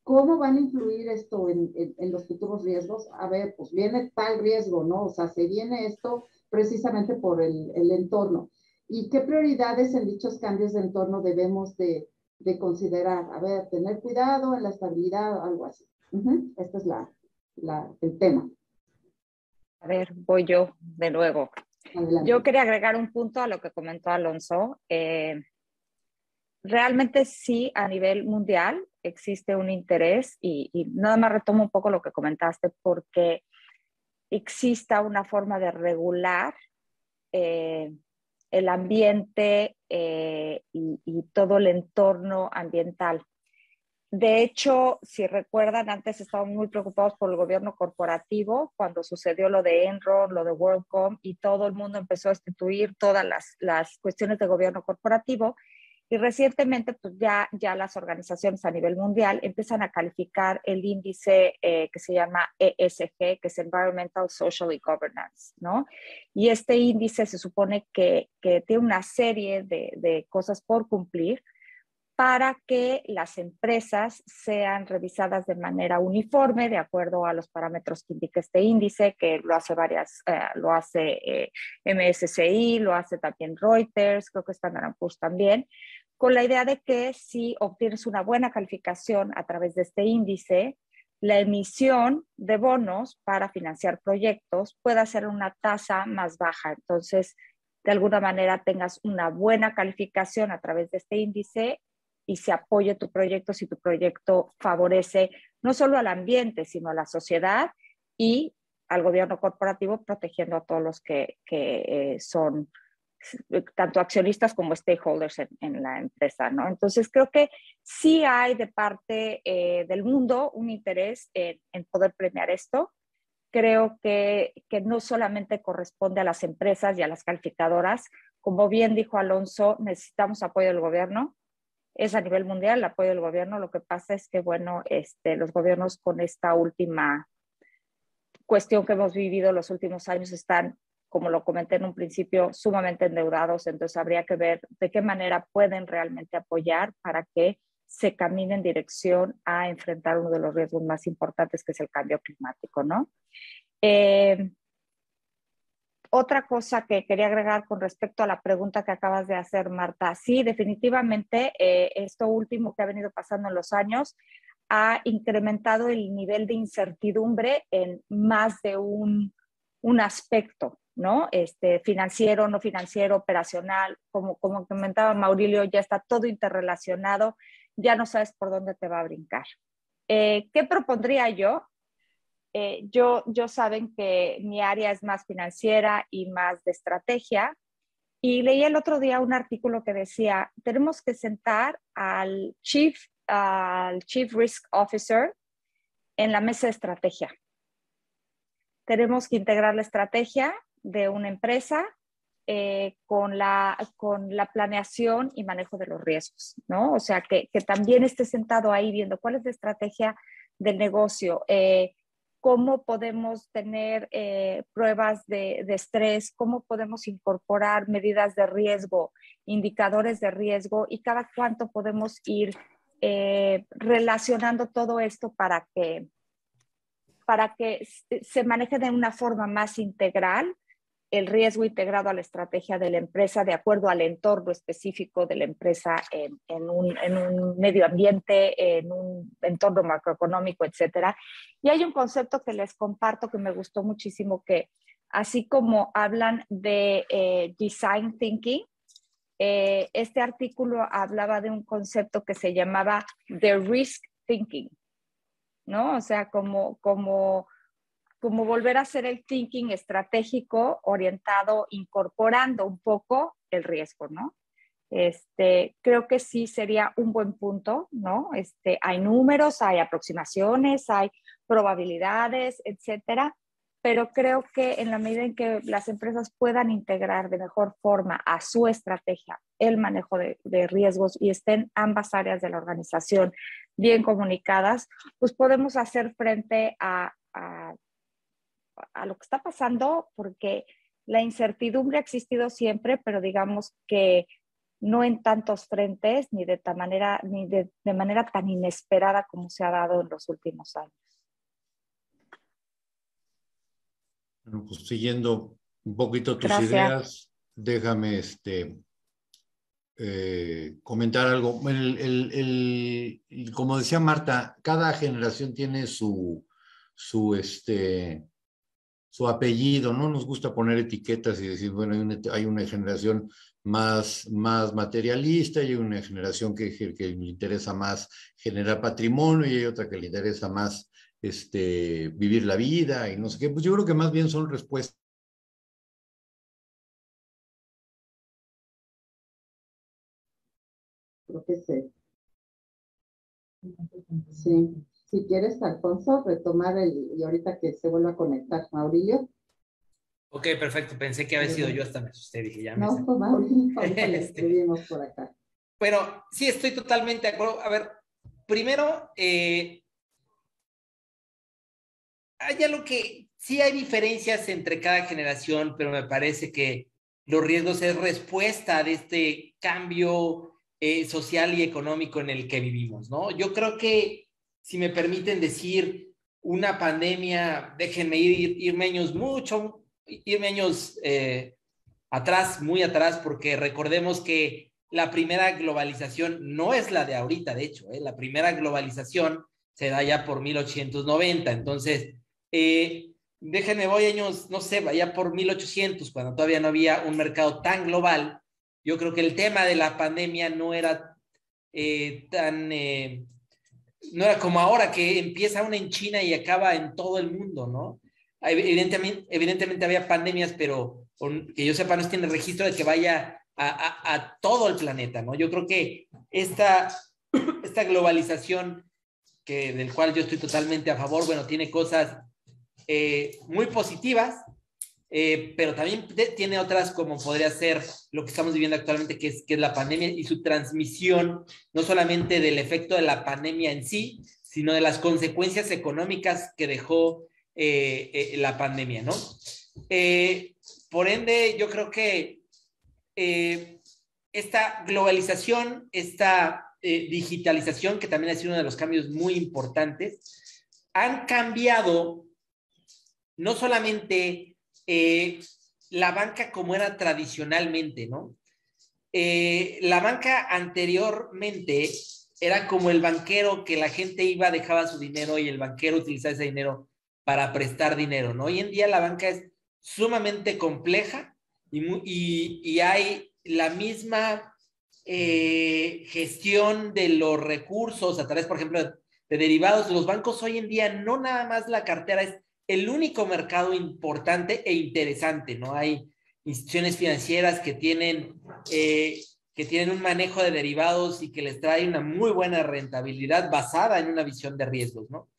¿Cómo van a influir esto en, los futuros riesgos? A ver, pues viene tal riesgo, ¿no? O sea, se viene esto precisamente por el, entorno. ¿Y qué prioridades en dichos cambios de entorno debemos de, de considerar? A ver, tener cuidado en la estabilidad, algo así. Este es la, el tema. A ver, voy yo de nuevo. Yo quería agregar un punto a lo que comentó Alonso. Eh, realmente sí, a nivel mundial existe un interés y, nada más retomo un poco lo que comentaste porque exista una forma de regular eh, el ambiente eh, y, todo el entorno ambiental. De hecho, si recuerdan, antes estábamos muy preocupados por el gobierno corporativo cuando sucedió lo de Enron, lo de WorldCom y todo el mundo empezó a instituir todas las, cuestiones de gobierno corporativo. Y recientemente, pues ya, ya las organizaciones a nivel mundial empiezan a calificar el índice eh, que se llama ESG, que es Environmental, Social y Governance, ¿no? Y este índice se supone que, tiene una serie de, de cosas por cumplir para que las empresas sean revisadas de manera uniforme de acuerdo a los parámetros que indica este índice, que lo hace varias, eh, lo hace eh, MSCI, lo hace también Reuters, creo que Standard Poor's también, con la idea de que si obtienes una buena calificación a través de este índice, la emisión de bonos para financiar proyectos pueda ser una tasa más baja. Entonces, de alguna manera tengas una buena calificación a través de este índice y se apoye tu proyecto si tu proyecto favorece no solo al ambiente, sino a la sociedad y al gobierno corporativo, protegiendo a todos los que, que eh, son tanto accionistas como stakeholders en, la empresa, ¿no? Entonces creo que sí hay de parte eh, del mundo un interés en, en, poder premiar esto. Creo que, que no solamente corresponde a las empresas y a las calificadoras, como bien dijo Alonso, necesitamos apoyo del gobierno, es a nivel mundial el apoyo del gobierno. Lo que pasa es que, bueno, este, los gobiernos con esta última cuestión que hemos vivido los últimos años están, como lo comenté en un principio, sumamente endeudados. Entonces habría que ver de qué manera pueden realmente apoyar para que se camine en dirección a enfrentar uno de los riesgos más importantes que es el cambio climático, ¿no? Eh, otra cosa que quería agregar con respecto a la pregunta que acabas de hacer, Marta, sí, definitivamente eh, esto último que ha venido pasando en los años ha incrementado el nivel de incertidumbre en más de un, un aspecto, ¿no? Este, financiero, no financiero, operacional, como, como comentaba Maurilio, ya está todo interrelacionado, ya no sabes por dónde te va a brincar. Eh, ¿Qué propondría yo? Eh, yo, yo saben que mi área es más financiera y más de estrategia. Y leí el otro día un artículo que decía, tenemos que sentar al Chief, al Chief Risk Officer en la mesa de estrategia. Tenemos que integrar la estrategia de una empresa eh, con, la, con la planeación y manejo de los riesgos, ¿no? O sea, que, que también esté sentado ahí viendo cuál es la estrategia del negocio, eh, cómo podemos tener eh, pruebas de, estrés, cómo podemos incorporar medidas de riesgo, indicadores de riesgo y cada cuánto podemos ir eh, relacionando todo esto para que, para que se maneje de una forma más integral el riesgo integrado a la estrategia de la empresa de acuerdo al entorno específico de la empresa en, un, en, un, medio ambiente, en un entorno macroeconómico, etcétera. Y hay un concepto que les comparto que me gustó muchísimo, que así como hablan de eh, design thinking, eh, este artículo hablaba de un concepto que se llamaba the risk thinking, ¿no? O sea, como, como como volver a hacer el thinking estratégico orientado, incorporando un poco el riesgo, ¿no? Este, creo que sí sería un buen punto, ¿no? Este, hay números, hay aproximaciones, hay probabilidades, etcétera, pero creo que en la medida en que las empresas puedan integrar de mejor forma a su estrategia el manejo de, riesgos y estén ambas áreas de la organización bien comunicadas, pues podemos hacer frente a a lo que está pasando, porque la incertidumbre ha existido siempre, pero digamos que no en tantos frentes ni de, manera, ni de, manera tan inesperada como se ha dado en los últimos años. Bueno, pues siguiendo un poquito tus ideas, déjame este, eh, comentar algo. como decía Marta, cada generación tiene su, su, este, su apellido, no nos gusta poner etiquetas y decir, bueno, hay una, generación más, más materialista y hay una generación que, que, le interesa más generar patrimonio y hay otra que le interesa más este, vivir la vida y no sé qué. Pues yo creo que más bien son respuestas. Creo que sí. Sí. Si quieres, Alfonso, retomar el, y ahorita que se vuelva a conectar, Maurilio. Ok, perfecto. Pensé que había sido yo, hasta me asusté, dije, ya me No, pues Maurilio, le escribimos por acá. Pero sí, estoy totalmente de acuerdo. A ver, primero, eh, hay algo que sí hay diferencias entre cada generación, pero me parece que los riesgos es respuesta de este cambio eh, social y económico en el que vivimos, ¿no? Yo creo que si me permiten decir, una pandemia, déjenme ir, irme años mucho, irme años eh, atrás, muy atrás, porque recordemos que la primera globalización no es la de ahorita, de hecho, ¿eh? la primera globalización se da ya por 1890, entonces, eh, déjenme, voy años, no sé, vaya por 1800, cuando todavía no había un mercado tan global, yo creo que el tema de la pandemia no era tan no era como ahora que empieza una en China y acaba en todo el mundo, ¿no? Evidentemente, evidentemente había pandemias, pero que yo sepa no tiene registro de que vaya a, todo el planeta, ¿no? Yo creo que esta, esta globalización, que, del cual yo estoy totalmente a favor, bueno, tiene cosas eh, muy positivas, eh, pero también tiene otras como podría ser lo que estamos viviendo actualmente, que es, que es la pandemia y su transmisión, no solamente del efecto de la pandemia en sí, sino de las consecuencias económicas que dejó eh, eh, la pandemia, ¿no? por ende, yo creo que esta globalización, esta digitalización, que también ha sido uno de los cambios muy importantes, han cambiado no solamente eh, la banca como era tradicionalmente, ¿no? Eh, la banca anteriormente era como el banquero que la gente iba, dejaba su dinero y el banquero utilizaba ese dinero para prestar dinero, ¿no? Hoy en día la banca es sumamente compleja y, hay la misma eh, gestión de los recursos a través, por ejemplo, de derivados. Los bancos hoy en día no nada más la cartera es el único mercado importante e interesante, ¿no? Hay instituciones financieras que tienen, eh, que tienen un manejo de derivados y que les trae una muy buena rentabilidad basada en una visión de riesgos, ¿no?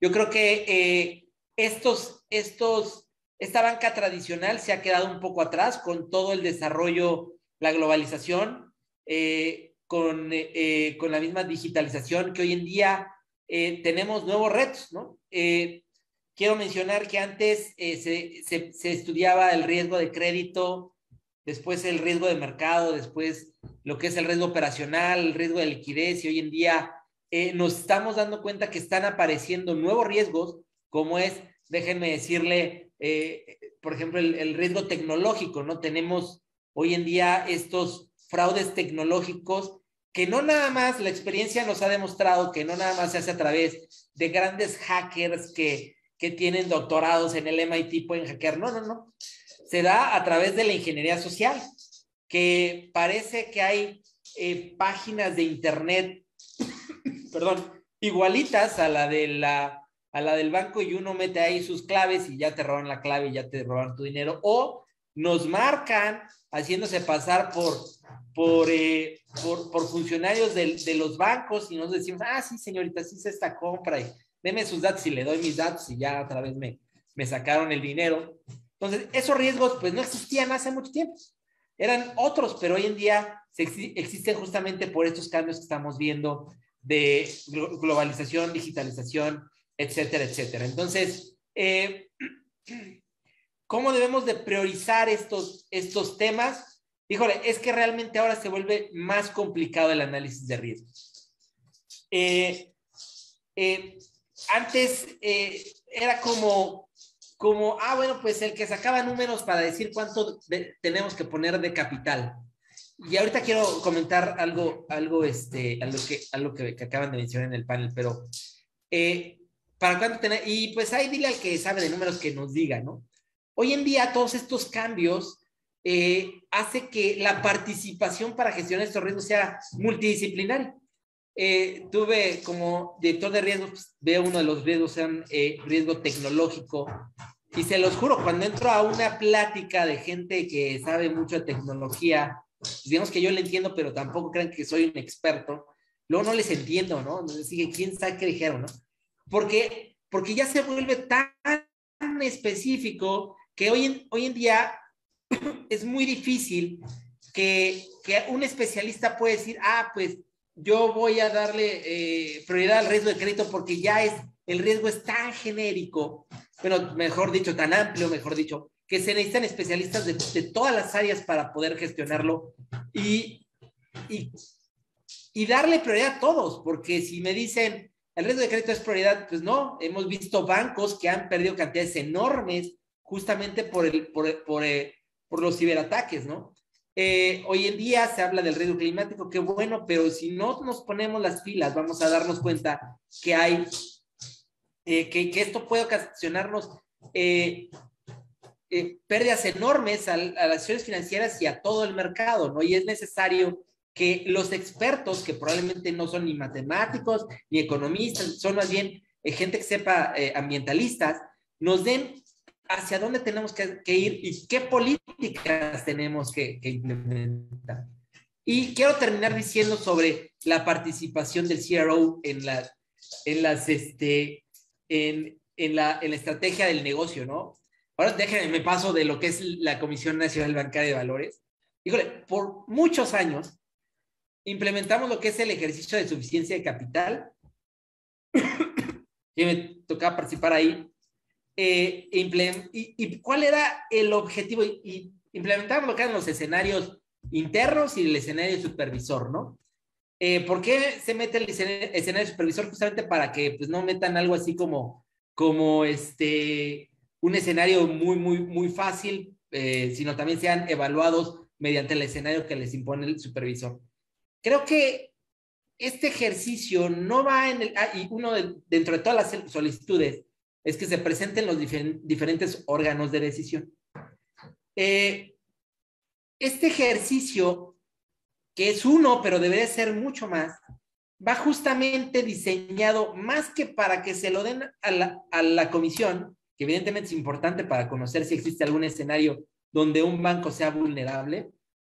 Yo creo que eh, estos, estos, esta banca tradicional se ha quedado un poco atrás con todo el desarrollo, la globalización, eh, con, con, la misma digitalización que hoy en día tenemos nuevos retos, ¿no? Quiero mencionar que antes eh, se, se, estudiaba el riesgo de crédito, después el riesgo de mercado, después lo que es el riesgo operacional, el riesgo de liquidez y hoy en día eh, nos estamos dando cuenta que están apareciendo nuevos riesgos, como es, déjenme decirle, eh, por ejemplo, el, el riesgo tecnológico, ¿no? Tenemos hoy en día estos fraudes tecnológicos que no nada más, la experiencia nos ha demostrado que no nada más se hace a través de grandes hackers que que tienen doctorados en el MIT pueden hackear. No, no, no. Se da a través de la ingeniería social, que parece que hay eh, páginas de Internet, perdón, igualitas a la, de la, a la del banco y uno mete ahí sus claves y ya te roban la clave y ya te roban tu dinero. O nos marcan haciéndose pasar por, por, eh, por, funcionarios de, de, los bancos y nos decimos, ah, sí, señorita, sí hice esta compra y deme sus datos y le doy mis datos y ya otra vez me, me sacaron el dinero. Entonces, esos riesgos pues no existían hace mucho tiempo. Eran otros, pero hoy en día existen justamente por estos cambios que estamos viendo de globalización, digitalización, etcétera, etcétera. Entonces, eh, ¿cómo debemos de priorizar estos, estos temas? Híjole, es que realmente ahora se vuelve más complicado el análisis de riesgos. Eh, eh, antes eh, era como, como, ah, bueno, pues el que sacaba números para decir cuánto tenemos que poner de capital. Y ahorita quiero comentar algo, algo, este, algo que, algo que, acaban de mencionar en el panel, pero eh, para cuánto tener, y pues ahí dile al que sabe de números que nos diga, ¿no? Hoy en día todos estos cambios eh, hace que la participación para gestionar estos riesgos sea multidisciplinaria. Eh, tuve como director de riesgos, pues, veo uno de los riesgos, sean eh, riesgo tecnológico. Y se los juro, cuando entro a una plática de gente que sabe mucho de tecnología, pues, digamos que yo le entiendo, pero tampoco crean que soy un experto, luego no les entiendo, ¿no? Entonces, ¿quién sabe qué dijeron, no? Porque, porque ya se vuelve tan específico que hoy en, hoy en día es muy difícil que, que un especialista puede decir, ah, pues yo voy a darle eh, prioridad al riesgo de crédito porque ya es, el riesgo es tan genérico, bueno, mejor dicho, tan amplio, mejor dicho, que se necesitan especialistas de, todas las áreas para poder gestionarlo y, y, darle prioridad a todos, porque si me dicen, el riesgo de crédito es prioridad, pues no, hemos visto bancos que han perdido cantidades enormes justamente por, el, por, por, eh, por los ciberataques, ¿no? Eh, hoy en día se habla del riesgo climático, qué bueno, pero si no nos ponemos las pilas, vamos a darnos cuenta que hay, eh, que, que, esto puede ocasionarnos eh, pérdidas enormes a, a, las acciones financieras y a todo el mercado, ¿no? Y es necesario que los expertos, que probablemente no son ni matemáticos ni economistas, son más bien gente que sepa ambientalistas, nos den hacia dónde tenemos que, ir y qué políticas tenemos que, implementar. Y quiero terminar diciendo sobre la participación del CRO en, la, en, las, este, en, en, la, en la estrategia del negocio, ¿no? Ahora déjenme, me paso de lo que es la Comisión Nacional Bancaria de Valores. Híjole, por muchos años implementamos lo que es el ejercicio de suficiencia de capital. y me tocaba participar ahí eh, y, cuál era el objetivo? Y, implementar lo que eran los escenarios internos y el escenario supervisor, ¿no? Eh, ¿Por qué se mete el escenario supervisor? Justamente para que pues, no metan algo así como, como este, un escenario muy, muy, muy fácil eh, sino también sean evaluados mediante el escenario que les impone el supervisor. Creo que este ejercicio no va en el, ah, y uno dentro de todas las solicitudes es que se presenten los diferentes órganos de decisión. Eh, este ejercicio, que es uno, pero debería ser mucho más, va justamente diseñado más que para que se lo den a la, a la comisión, que evidentemente es importante para conocer si existe algún escenario donde un banco sea vulnerable,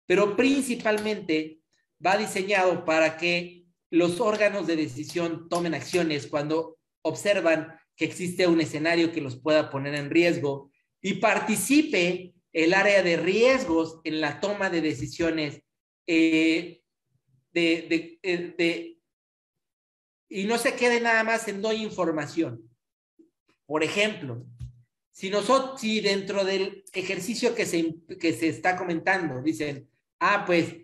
pero principalmente va diseñado para que los órganos de decisión tomen acciones cuando observan que existe un escenario que los pueda poner en riesgo y participe el área de riesgos en la toma de decisiones eh, eh, y no se quede nada más en doy información. Por ejemplo, si nosotros, si dentro del ejercicio que se, que se está comentando, dicen, ah, pues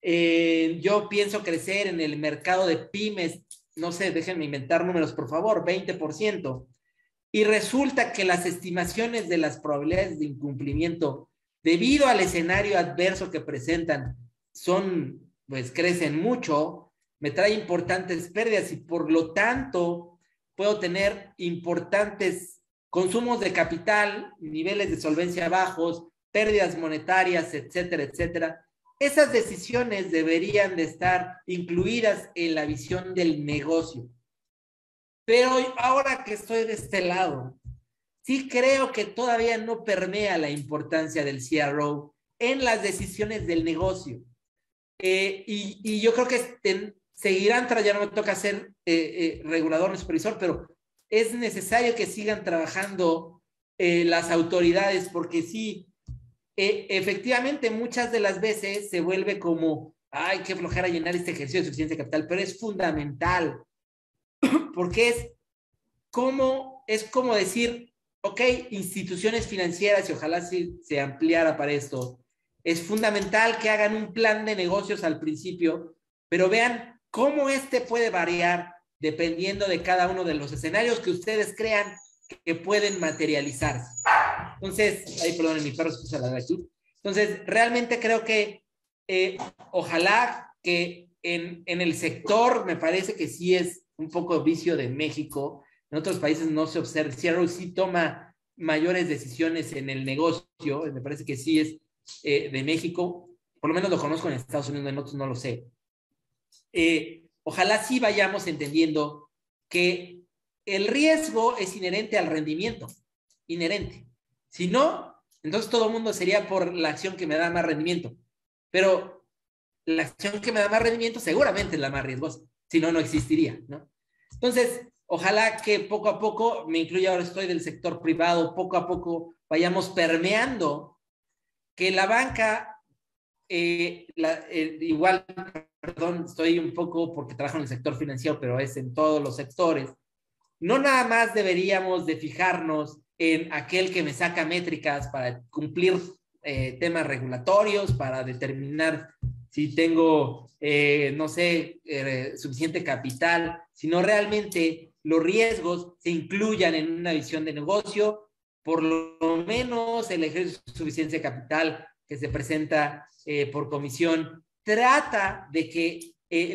eh, yo pienso crecer en el mercado de pymes, no sé, déjenme inventar números, por favor, 20%. Y resulta que las estimaciones de las probabilidades de incumplimiento, debido al escenario adverso que presentan, son, pues crecen mucho, me trae importantes pérdidas y por lo tanto puedo tener importantes consumos de capital, niveles de solvencia bajos, pérdidas monetarias, etcétera, etcétera. Esas decisiones deberían de estar incluidas en la visión del negocio. Pero ahora que estoy de este lado, sí creo que todavía no permea la importancia del CRO en las decisiones del negocio. Eh, y, yo creo que seguirán, ya no me toca ser eh, eh, regulador ni supervisor, pero es necesario que sigan trabajando las autoridades porque sí, e, efectivamente muchas de las veces se vuelve como, ay, qué flojera llenar este ejercicio de suficiencia capital, pero es fundamental porque es como, es como decir, ok, instituciones financieras y ojalá se ampliara para esto, es fundamental que hagan un plan de negocios al principio, pero vean cómo este puede variar dependiendo de cada uno de los escenarios que ustedes crean que pueden materializarse. Entonces, ahí perdón, mi perro se la aquí. Entonces, realmente creo que eh, ojalá que en, en, el sector, me parece que sí es un poco vicio de México, en otros países no se observa, Seattle sí toma mayores decisiones en el negocio, me parece que sí es eh, de México, por lo menos lo conozco en Estados Unidos, en otros no lo sé. Eh, ojalá sí vayamos entendiendo que el riesgo es inherente al rendimiento, inherente. Si no, entonces todo el mundo sería por la acción que me da más rendimiento. Pero la acción que me da más rendimiento seguramente es la más riesgosa, si no, no existiría, ¿no? Entonces, ojalá que poco a poco, me incluye ahora estoy del sector privado, poco a poco vayamos permeando que la banca, eh, eh, igual perdón, estoy un poco porque trabajo en el sector financiero, pero es en todos los sectores. No nada más deberíamos de fijarnos en aquel que me saca métricas para cumplir eh, temas regulatorios, para determinar si tengo, eh, no sé, eh, suficiente capital, sino realmente los riesgos se incluyan en una visión de negocio, por lo menos el ejercicio de suficiencia capital que se presenta por comisión trata de que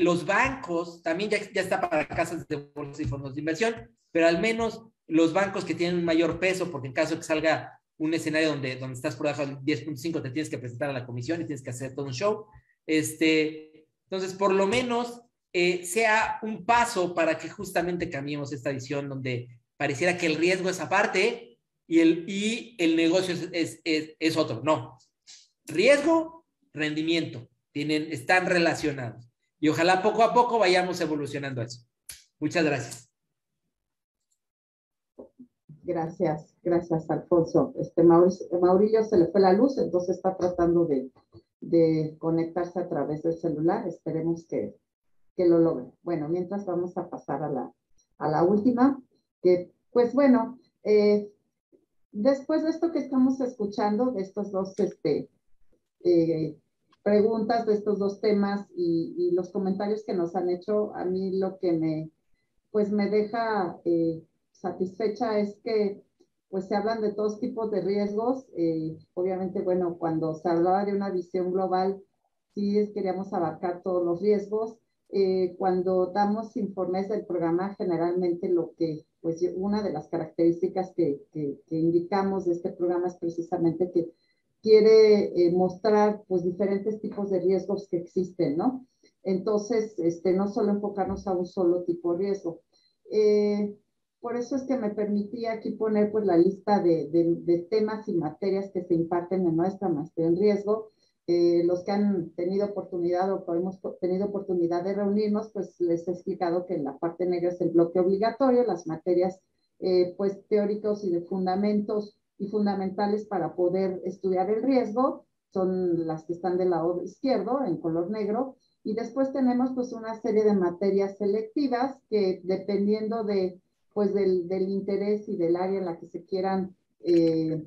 los bancos, también ya, ya está para casas de bolsa y fondos de inversión, pero al menos los bancos que tienen un mayor peso, porque en caso de que salga un escenario donde, donde estás por debajo del 10.5, te tienes que presentar a la comisión y tienes que hacer todo un show. Este, entonces, por lo menos eh, sea un paso para que justamente cambiemos esta visión donde pareciera que el riesgo es aparte y el, y el negocio es, es, es otro. No. Riesgo, rendimiento tienen, están relacionados. Y ojalá poco a poco vayamos evolucionando eso. Muchas gracias. Gracias, gracias, Alfonso. Este Mauricio, se le fue la luz, entonces está tratando de, de conectarse a través del celular. Esperemos que, que, lo logre. Bueno, mientras vamos a pasar a la, a la última, que pues bueno, eh, después de esto que estamos escuchando, de estos dos este, eh, preguntas de estos dos temas y, los comentarios que nos han hecho, a mí lo que me, pues me deja eh, satisfecha es que pues se hablan de todos tipos de riesgos. Eh, obviamente, bueno, cuando se hablaba de una visión global, sí queríamos abarcar todos los riesgos. Eh, cuando damos informes del programa, generalmente lo que, pues una de las características que, que, indicamos de este programa es precisamente que quiere eh, mostrar pues diferentes tipos de riesgos que existen, ¿no? Entonces, este, no solo enfocarnos a un solo tipo de riesgo. Eh, por eso es que me permití aquí poner pues la lista de, de, temas y materias que se imparten en nuestra maestría en riesgo. Eh, los que han tenido oportunidad o hemos tenido oportunidad de reunirnos, pues les he explicado que la parte negra es el bloque obligatorio, las materias eh, pues teóricos y de fundamentos y fundamentales para poder estudiar el riesgo son las que están del lado izquierdo en color negro y después tenemos pues una serie de materias selectivas que dependiendo de pues del, del interés y del área en la que se quieran eh,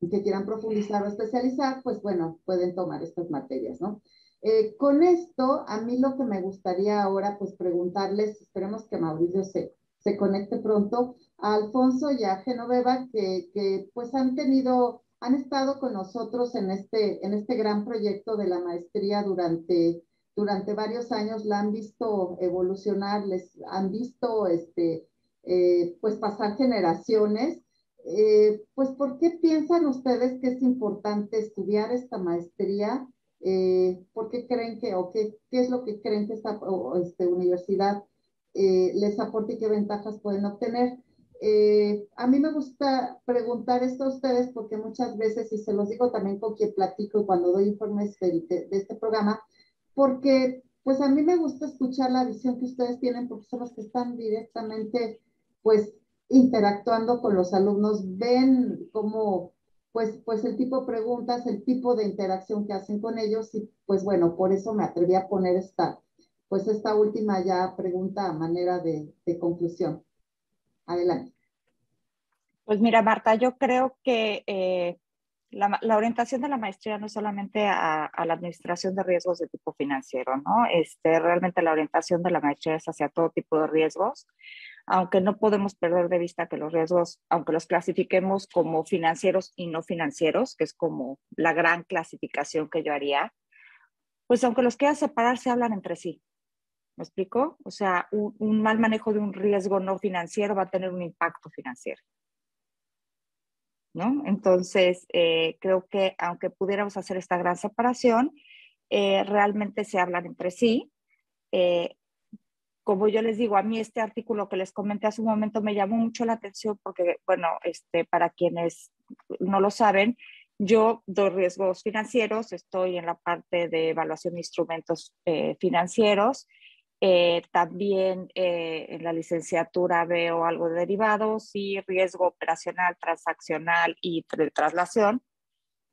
que quieran profundizar o especializar, pues bueno, pueden tomar estas materias, ¿no? Eh, con esto, a mí lo que me gustaría ahora, pues preguntarles, esperemos que Mauricio se, se conecte pronto, a Alfonso y a Genoveva, que, que, pues han tenido, han estado con nosotros en este, en este gran proyecto de la maestría durante durante varios años la han visto evolucionar, les han visto este, eh, pues pasar generaciones. Eh, pues, ¿por qué piensan ustedes que es importante estudiar esta maestría? Eh, ¿Por qué creen que, o qué, qué, es lo que creen que esta este, universidad les aporta y qué ventajas pueden obtener? a mí me gusta preguntar esto a ustedes porque muchas veces, y se los digo también con quien platico y cuando doy informes de, de este programa, porque pues a mí me gusta escuchar la visión que ustedes tienen porque son los que están directamente pues interactuando con los alumnos, ven cómo pues, pues el tipo de preguntas, el tipo de interacción que hacen con ellos y pues bueno, por eso me atreví a poner esta, pues esta última ya pregunta a manera de, conclusión. Adelante. Pues mira, Marta, yo creo que eh, la, orientación de la maestría no es solamente a, la administración de riesgos de tipo financiero, ¿no? Este, realmente la orientación de la maestría es hacia todo tipo de riesgos, aunque no podemos perder de vista que los riesgos, aunque los clasifiquemos como financieros y no financieros, que es como la gran clasificación que yo haría, pues aunque los quieras separar, se hablan entre sí. ¿Me explico? O sea, un mal manejo de un riesgo no financiero va a tener un impacto financiero. Entonces, eh, creo que aunque pudiéramos hacer esta gran separación, eh, realmente se hablan entre sí. Eh, como yo les digo, a mí este artículo que les comenté hace un momento me llamó mucho la atención porque, bueno, este, para quienes no lo saben, yo doy riesgos financieros, estoy en la parte de evaluación de instrumentos financieros eh, también eh, en la licenciatura veo algo de derivados y riesgo operacional, transaccional y de traslación.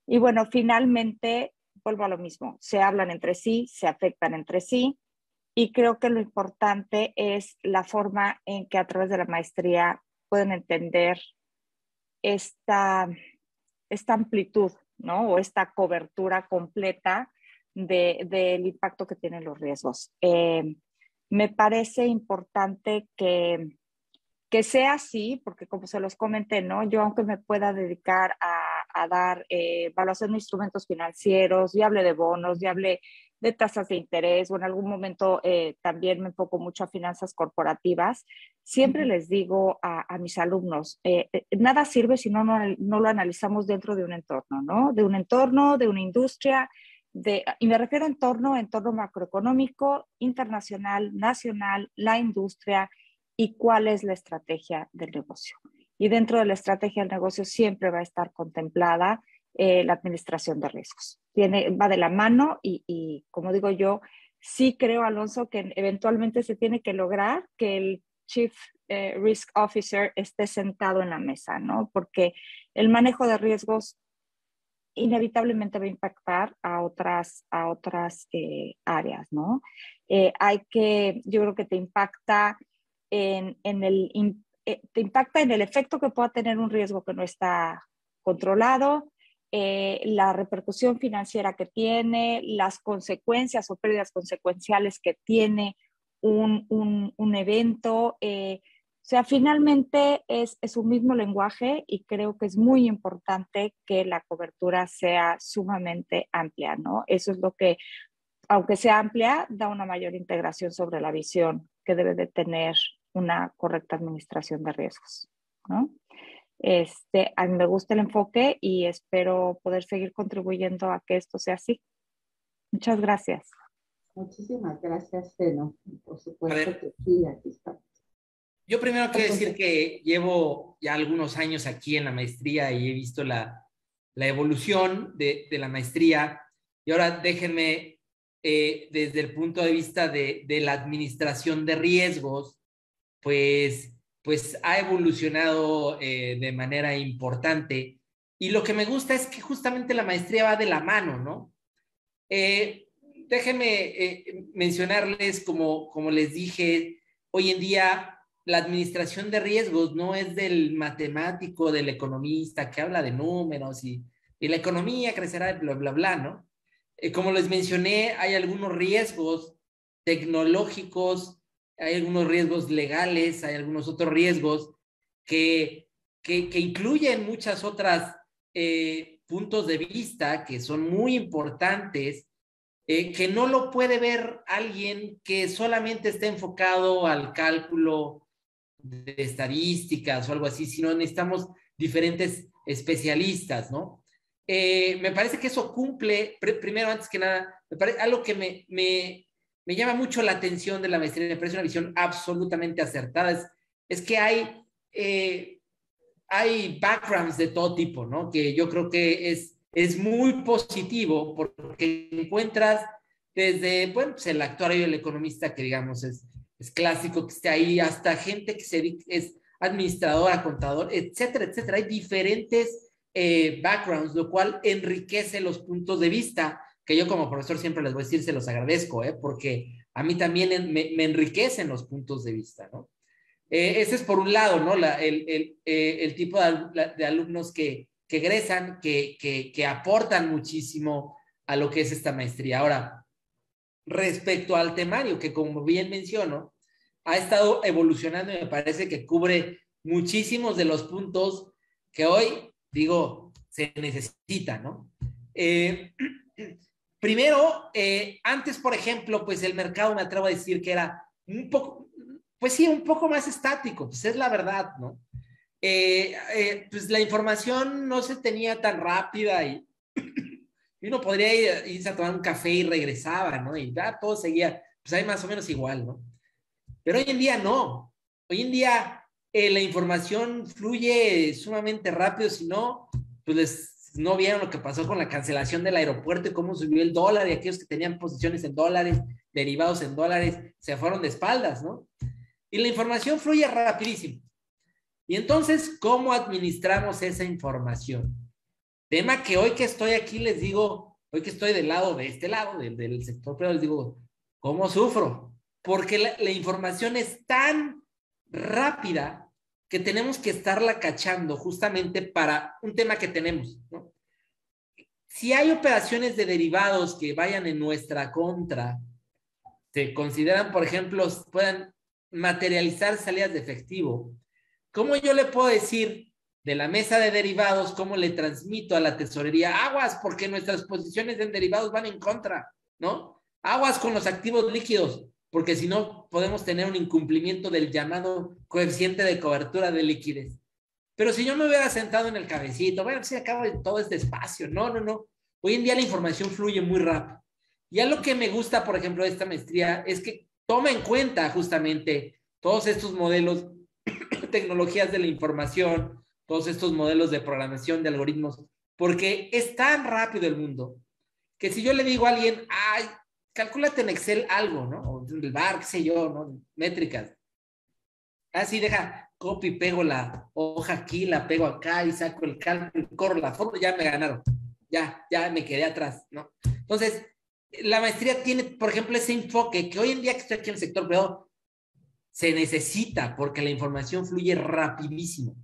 Y bueno, finalmente vuelvo a lo mismo, se hablan entre sí, se afectan entre sí y creo que lo importante es la forma en que a través de la maestría pueden entender esta, esta amplitud, ¿no? O esta cobertura completa del de, impacto que tienen los riesgos. Eh, me parece importante que, que sea así, porque como se los comenté, ¿no? Yo aunque me pueda dedicar a, dar eh, evaluación de instrumentos financieros, ya hablé de bonos, ya hablé de tasas de interés o en algún momento eh, también me enfoco mucho a finanzas corporativas, siempre les digo a, mis alumnos, eh, nada sirve si no, no, no, lo analizamos dentro de un entorno, ¿no? De un entorno, de una industria, y me refiero a entorno, entorno macroeconómico, internacional, nacional, la industria y cuál es la estrategia del negocio. Y dentro de la estrategia del negocio siempre va a estar contemplada eh, la administración de riesgos. Tiene, va de la mano y, como digo yo, sí creo, Alonso, que eventualmente se tiene que lograr que el Chief eh, Risk Officer esté sentado en la mesa, ¿no? Porque el manejo de riesgos inevitablemente va a impactar a otras, a otras eh, áreas, ¿no? Eh, hay que, yo creo que te impacta en, en el, eh, te impacta en el efecto que pueda tener un riesgo que no está controlado, la repercusión financiera que tiene, las consecuencias o pérdidas consecuenciales que tiene un, un, evento, O sea, finalmente es, es un mismo lenguaje y creo que es muy importante que la cobertura sea sumamente amplia, ¿no? Eso es lo que, aunque sea amplia, da una mayor integración sobre la visión que debe de tener una correcta administración de riesgos, ¿no? Este, a mí me gusta el enfoque y espero poder seguir contribuyendo a que esto sea así. Muchas gracias. Muchísimas gracias, Seno. Por supuesto que sí, aquí está. Yo primero quiero decir que llevo ya algunos años aquí en la maestría y he visto la, la evolución de, de, la maestría. Y ahora déjenme, eh, desde el punto de vista de, de, la administración de riesgos, pues, pues ha evolucionado eh, de manera importante. Y lo que me gusta es que justamente la maestría va de la mano, ¿no? Eh, déjenme mencionarles, como, como les dije, hoy en día la administración de riesgos no es del matemático, del economista que habla de números y, la economía crecerá, bla, bla, bla, ¿no? Eh, como les mencioné, hay algunos riesgos tecnológicos, hay algunos riesgos legales, hay algunos otros riesgos que, que, incluyen muchas otras eh, puntos de vista que son muy importantes, eh, que no lo puede ver alguien que solamente está enfocado al cálculo de estadísticas o algo así, sino necesitamos diferentes especialistas, ¿no? Eh, me parece que eso cumple, primero, antes que nada, algo que me, me, me, llama mucho la atención de la maestría, me parece una visión absolutamente acertada, es, es que hay, eh, hay backgrounds de todo tipo, ¿no? Que yo creo que es, es muy positivo porque encuentras desde, bueno, pues el actuario y el economista que digamos es es clásico que esté ahí, hasta gente que se, es administradora, contador, etcétera, etcétera. Hay diferentes eh, backgrounds, lo cual enriquece los puntos de vista, que yo como profesor siempre les voy a decir, se los agradezco, ¿eh? porque a mí también me, enriquecen los puntos de vista, ¿no? Eh, ese es por un lado, ¿no? La, el, el, eh, el, tipo de, de, alumnos que, que egresan, que, que, que aportan muchísimo a lo que es esta maestría. Ahora, respecto al temario, que como bien menciono, ha estado evolucionando y me parece que cubre muchísimos de los puntos que hoy, digo, se necesitan, ¿no? Eh, primero, eh, antes, por ejemplo, pues el mercado me atrevo a decir que era un poco, pues sí, un poco más estático, pues es la verdad, ¿no? Eh, pues la información no se tenía tan rápida y uno podría ir, irse a tomar un café y regresaba, ¿no? Y ya todo seguía, pues ahí más o menos igual, ¿no? Pero hoy en día no. Hoy en día eh, la información fluye sumamente rápido, si no, pues no vieron lo que pasó con la cancelación del aeropuerto y cómo subió el dólar y aquellos que tenían posiciones en dólares, derivados en dólares, se fueron de espaldas, ¿no? Y la información fluye rapidísimo. Y entonces, ¿cómo administramos esa información? Tema que hoy que estoy aquí les digo, hoy que estoy del lado de este lado, del, sector privado, les digo, ¿cómo sufro? Porque la, la, información es tan rápida que tenemos que estarla cachando justamente para un tema que tenemos, ¿no? Si hay operaciones de derivados que vayan en nuestra contra, se consideran, por ejemplo, puedan materializar salidas de efectivo, ¿cómo yo le puedo decir de la mesa de derivados, cómo le transmito a la tesorería aguas, porque nuestras posiciones en derivados van en contra, ¿no? Aguas con los activos líquidos, porque si no podemos tener un incumplimiento del llamado coeficiente de cobertura de liquidez. Pero si yo me hubiera sentado en el cabecito, bueno, si acabo todo este espacio, no, no, no. Hoy en día la información fluye muy rápido. Y a lo que me gusta, por ejemplo, de esta maestría es que toma en cuenta justamente todos estos modelos, tecnologías de la información, todos estos modelos de programación de algoritmos, porque es tan rápido el mundo que si yo le digo a alguien, ay, calcúlate en Excel algo, ¿no? O en el bar, qué sé yo, ¿no? Métricas. Así deja, copy, pego la hoja aquí, la pego acá y saco el cálculo, corro la fórmula, ya me ganaron. Ya, ya me quedé atrás, ¿no? Entonces, la maestría tiene, por ejemplo, ese enfoque que hoy en día que estoy aquí en el sector privado, se necesita porque la información fluye rapidísimo.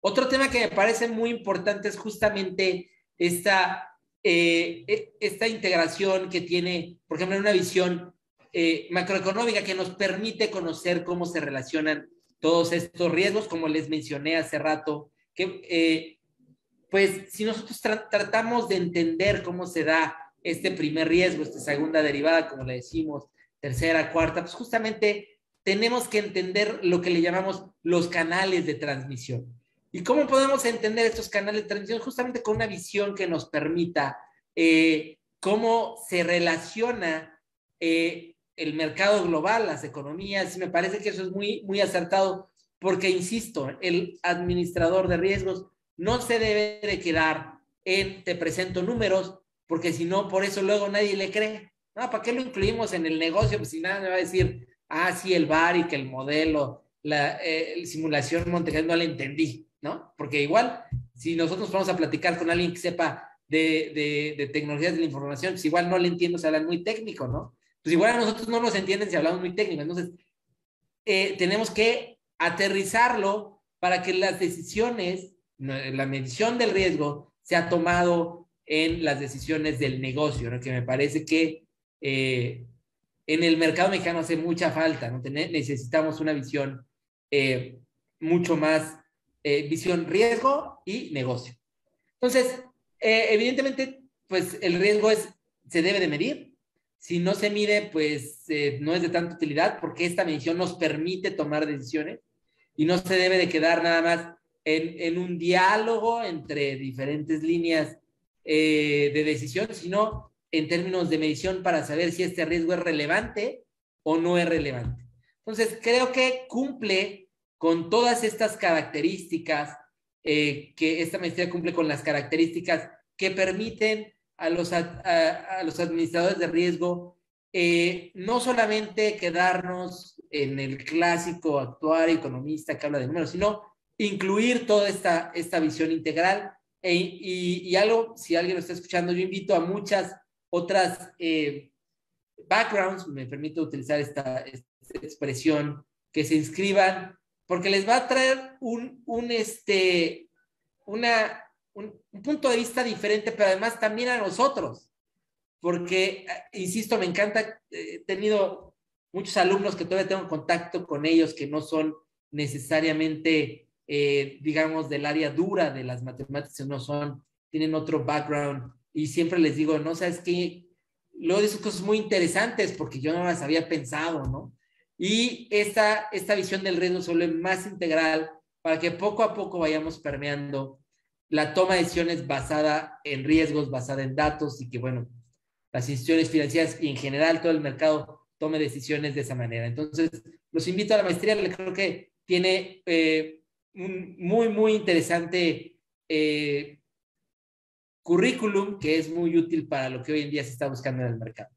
Otro tema que me parece muy importante es justamente esta, eh, e, esta integración que tiene, por ejemplo, una visión eh, macroeconómica que nos permite conocer cómo se relacionan todos estos riesgos, como les mencioné hace rato, que eh, pues si nosotros tratamos de entender cómo se da este primer riesgo, esta segunda derivada, como le decimos, tercera, cuarta, pues justamente tenemos que entender lo que le llamamos los canales de transmisión. ¿Y cómo podemos entender estos canales de transmisión? Justamente con una visión que nos permita eh, cómo se relaciona eh, el mercado global, las economías, y me parece que eso es muy, muy acertado, porque, insisto, el administrador de riesgos no se debe de quedar en te presento números, porque si no, por eso luego nadie le cree. No, ¿para qué lo incluimos en el negocio? Pues si nada me va a decir, ah, sí, el bar y que el modelo, la eh, simulación Monte no la entendí, ¿no? Porque igual, si nosotros vamos a platicar con alguien que sepa de, de, tecnologías de la información, pues igual no le entiendo, se hablan muy técnico, ¿no? Pues igual a nosotros no nos entienden si hablamos muy técnico. Entonces, eh, tenemos que aterrizarlo para que las decisiones, la medición del riesgo, sea tomado en las decisiones del negocio, ¿no? que me parece que eh, en el mercado mexicano hace mucha falta, ¿no? necesitamos una visión eh, mucho más, visión riesgo y negocio. Entonces, evidentemente, pues el riesgo es, se debe de medir, si no se mide, pues eh, no es de tanta utilidad porque esta medición nos permite tomar decisiones y no se debe de quedar nada más en, un diálogo entre diferentes líneas eh, de decisión, sino en términos de medición para saber si este riesgo es relevante o no es relevante. Entonces, creo que cumple con todas estas características, eh, que esta maestría cumple con las características que permiten a los, a, los administradores de riesgo eh, no solamente quedarnos en el clásico actuario economista que habla de números, sino incluir toda esta, esta visión integral. E, y, algo, si alguien lo está escuchando, yo invito a muchas otras eh, backgrounds, me permito utilizar esta, esta, expresión, que se inscriban, porque les va a traer un, un este, una, un, punto de vista diferente, pero además también a nosotros, porque, eh, insisto, me encanta, eh, he tenido muchos alumnos que todavía tengo contacto con ellos que no son necesariamente, eh, digamos, del área dura de las matemáticas, no son, tienen otro background. Y siempre les digo, no sabes qué, luego de esas cosas muy interesantes porque yo no las había pensado, ¿no? Y esta, esta visión del riesgo se vuelve más integral para que poco a poco vayamos permeando la toma de decisiones basada en riesgos, basada en datos y que, bueno, las instituciones financieras y en general todo el mercado tome decisiones de esa manera. Entonces, los invito a la maestría, creo que tiene eh, un muy, muy interesante eh, currículum que es muy útil para lo que hoy en día se está buscando en el mercado.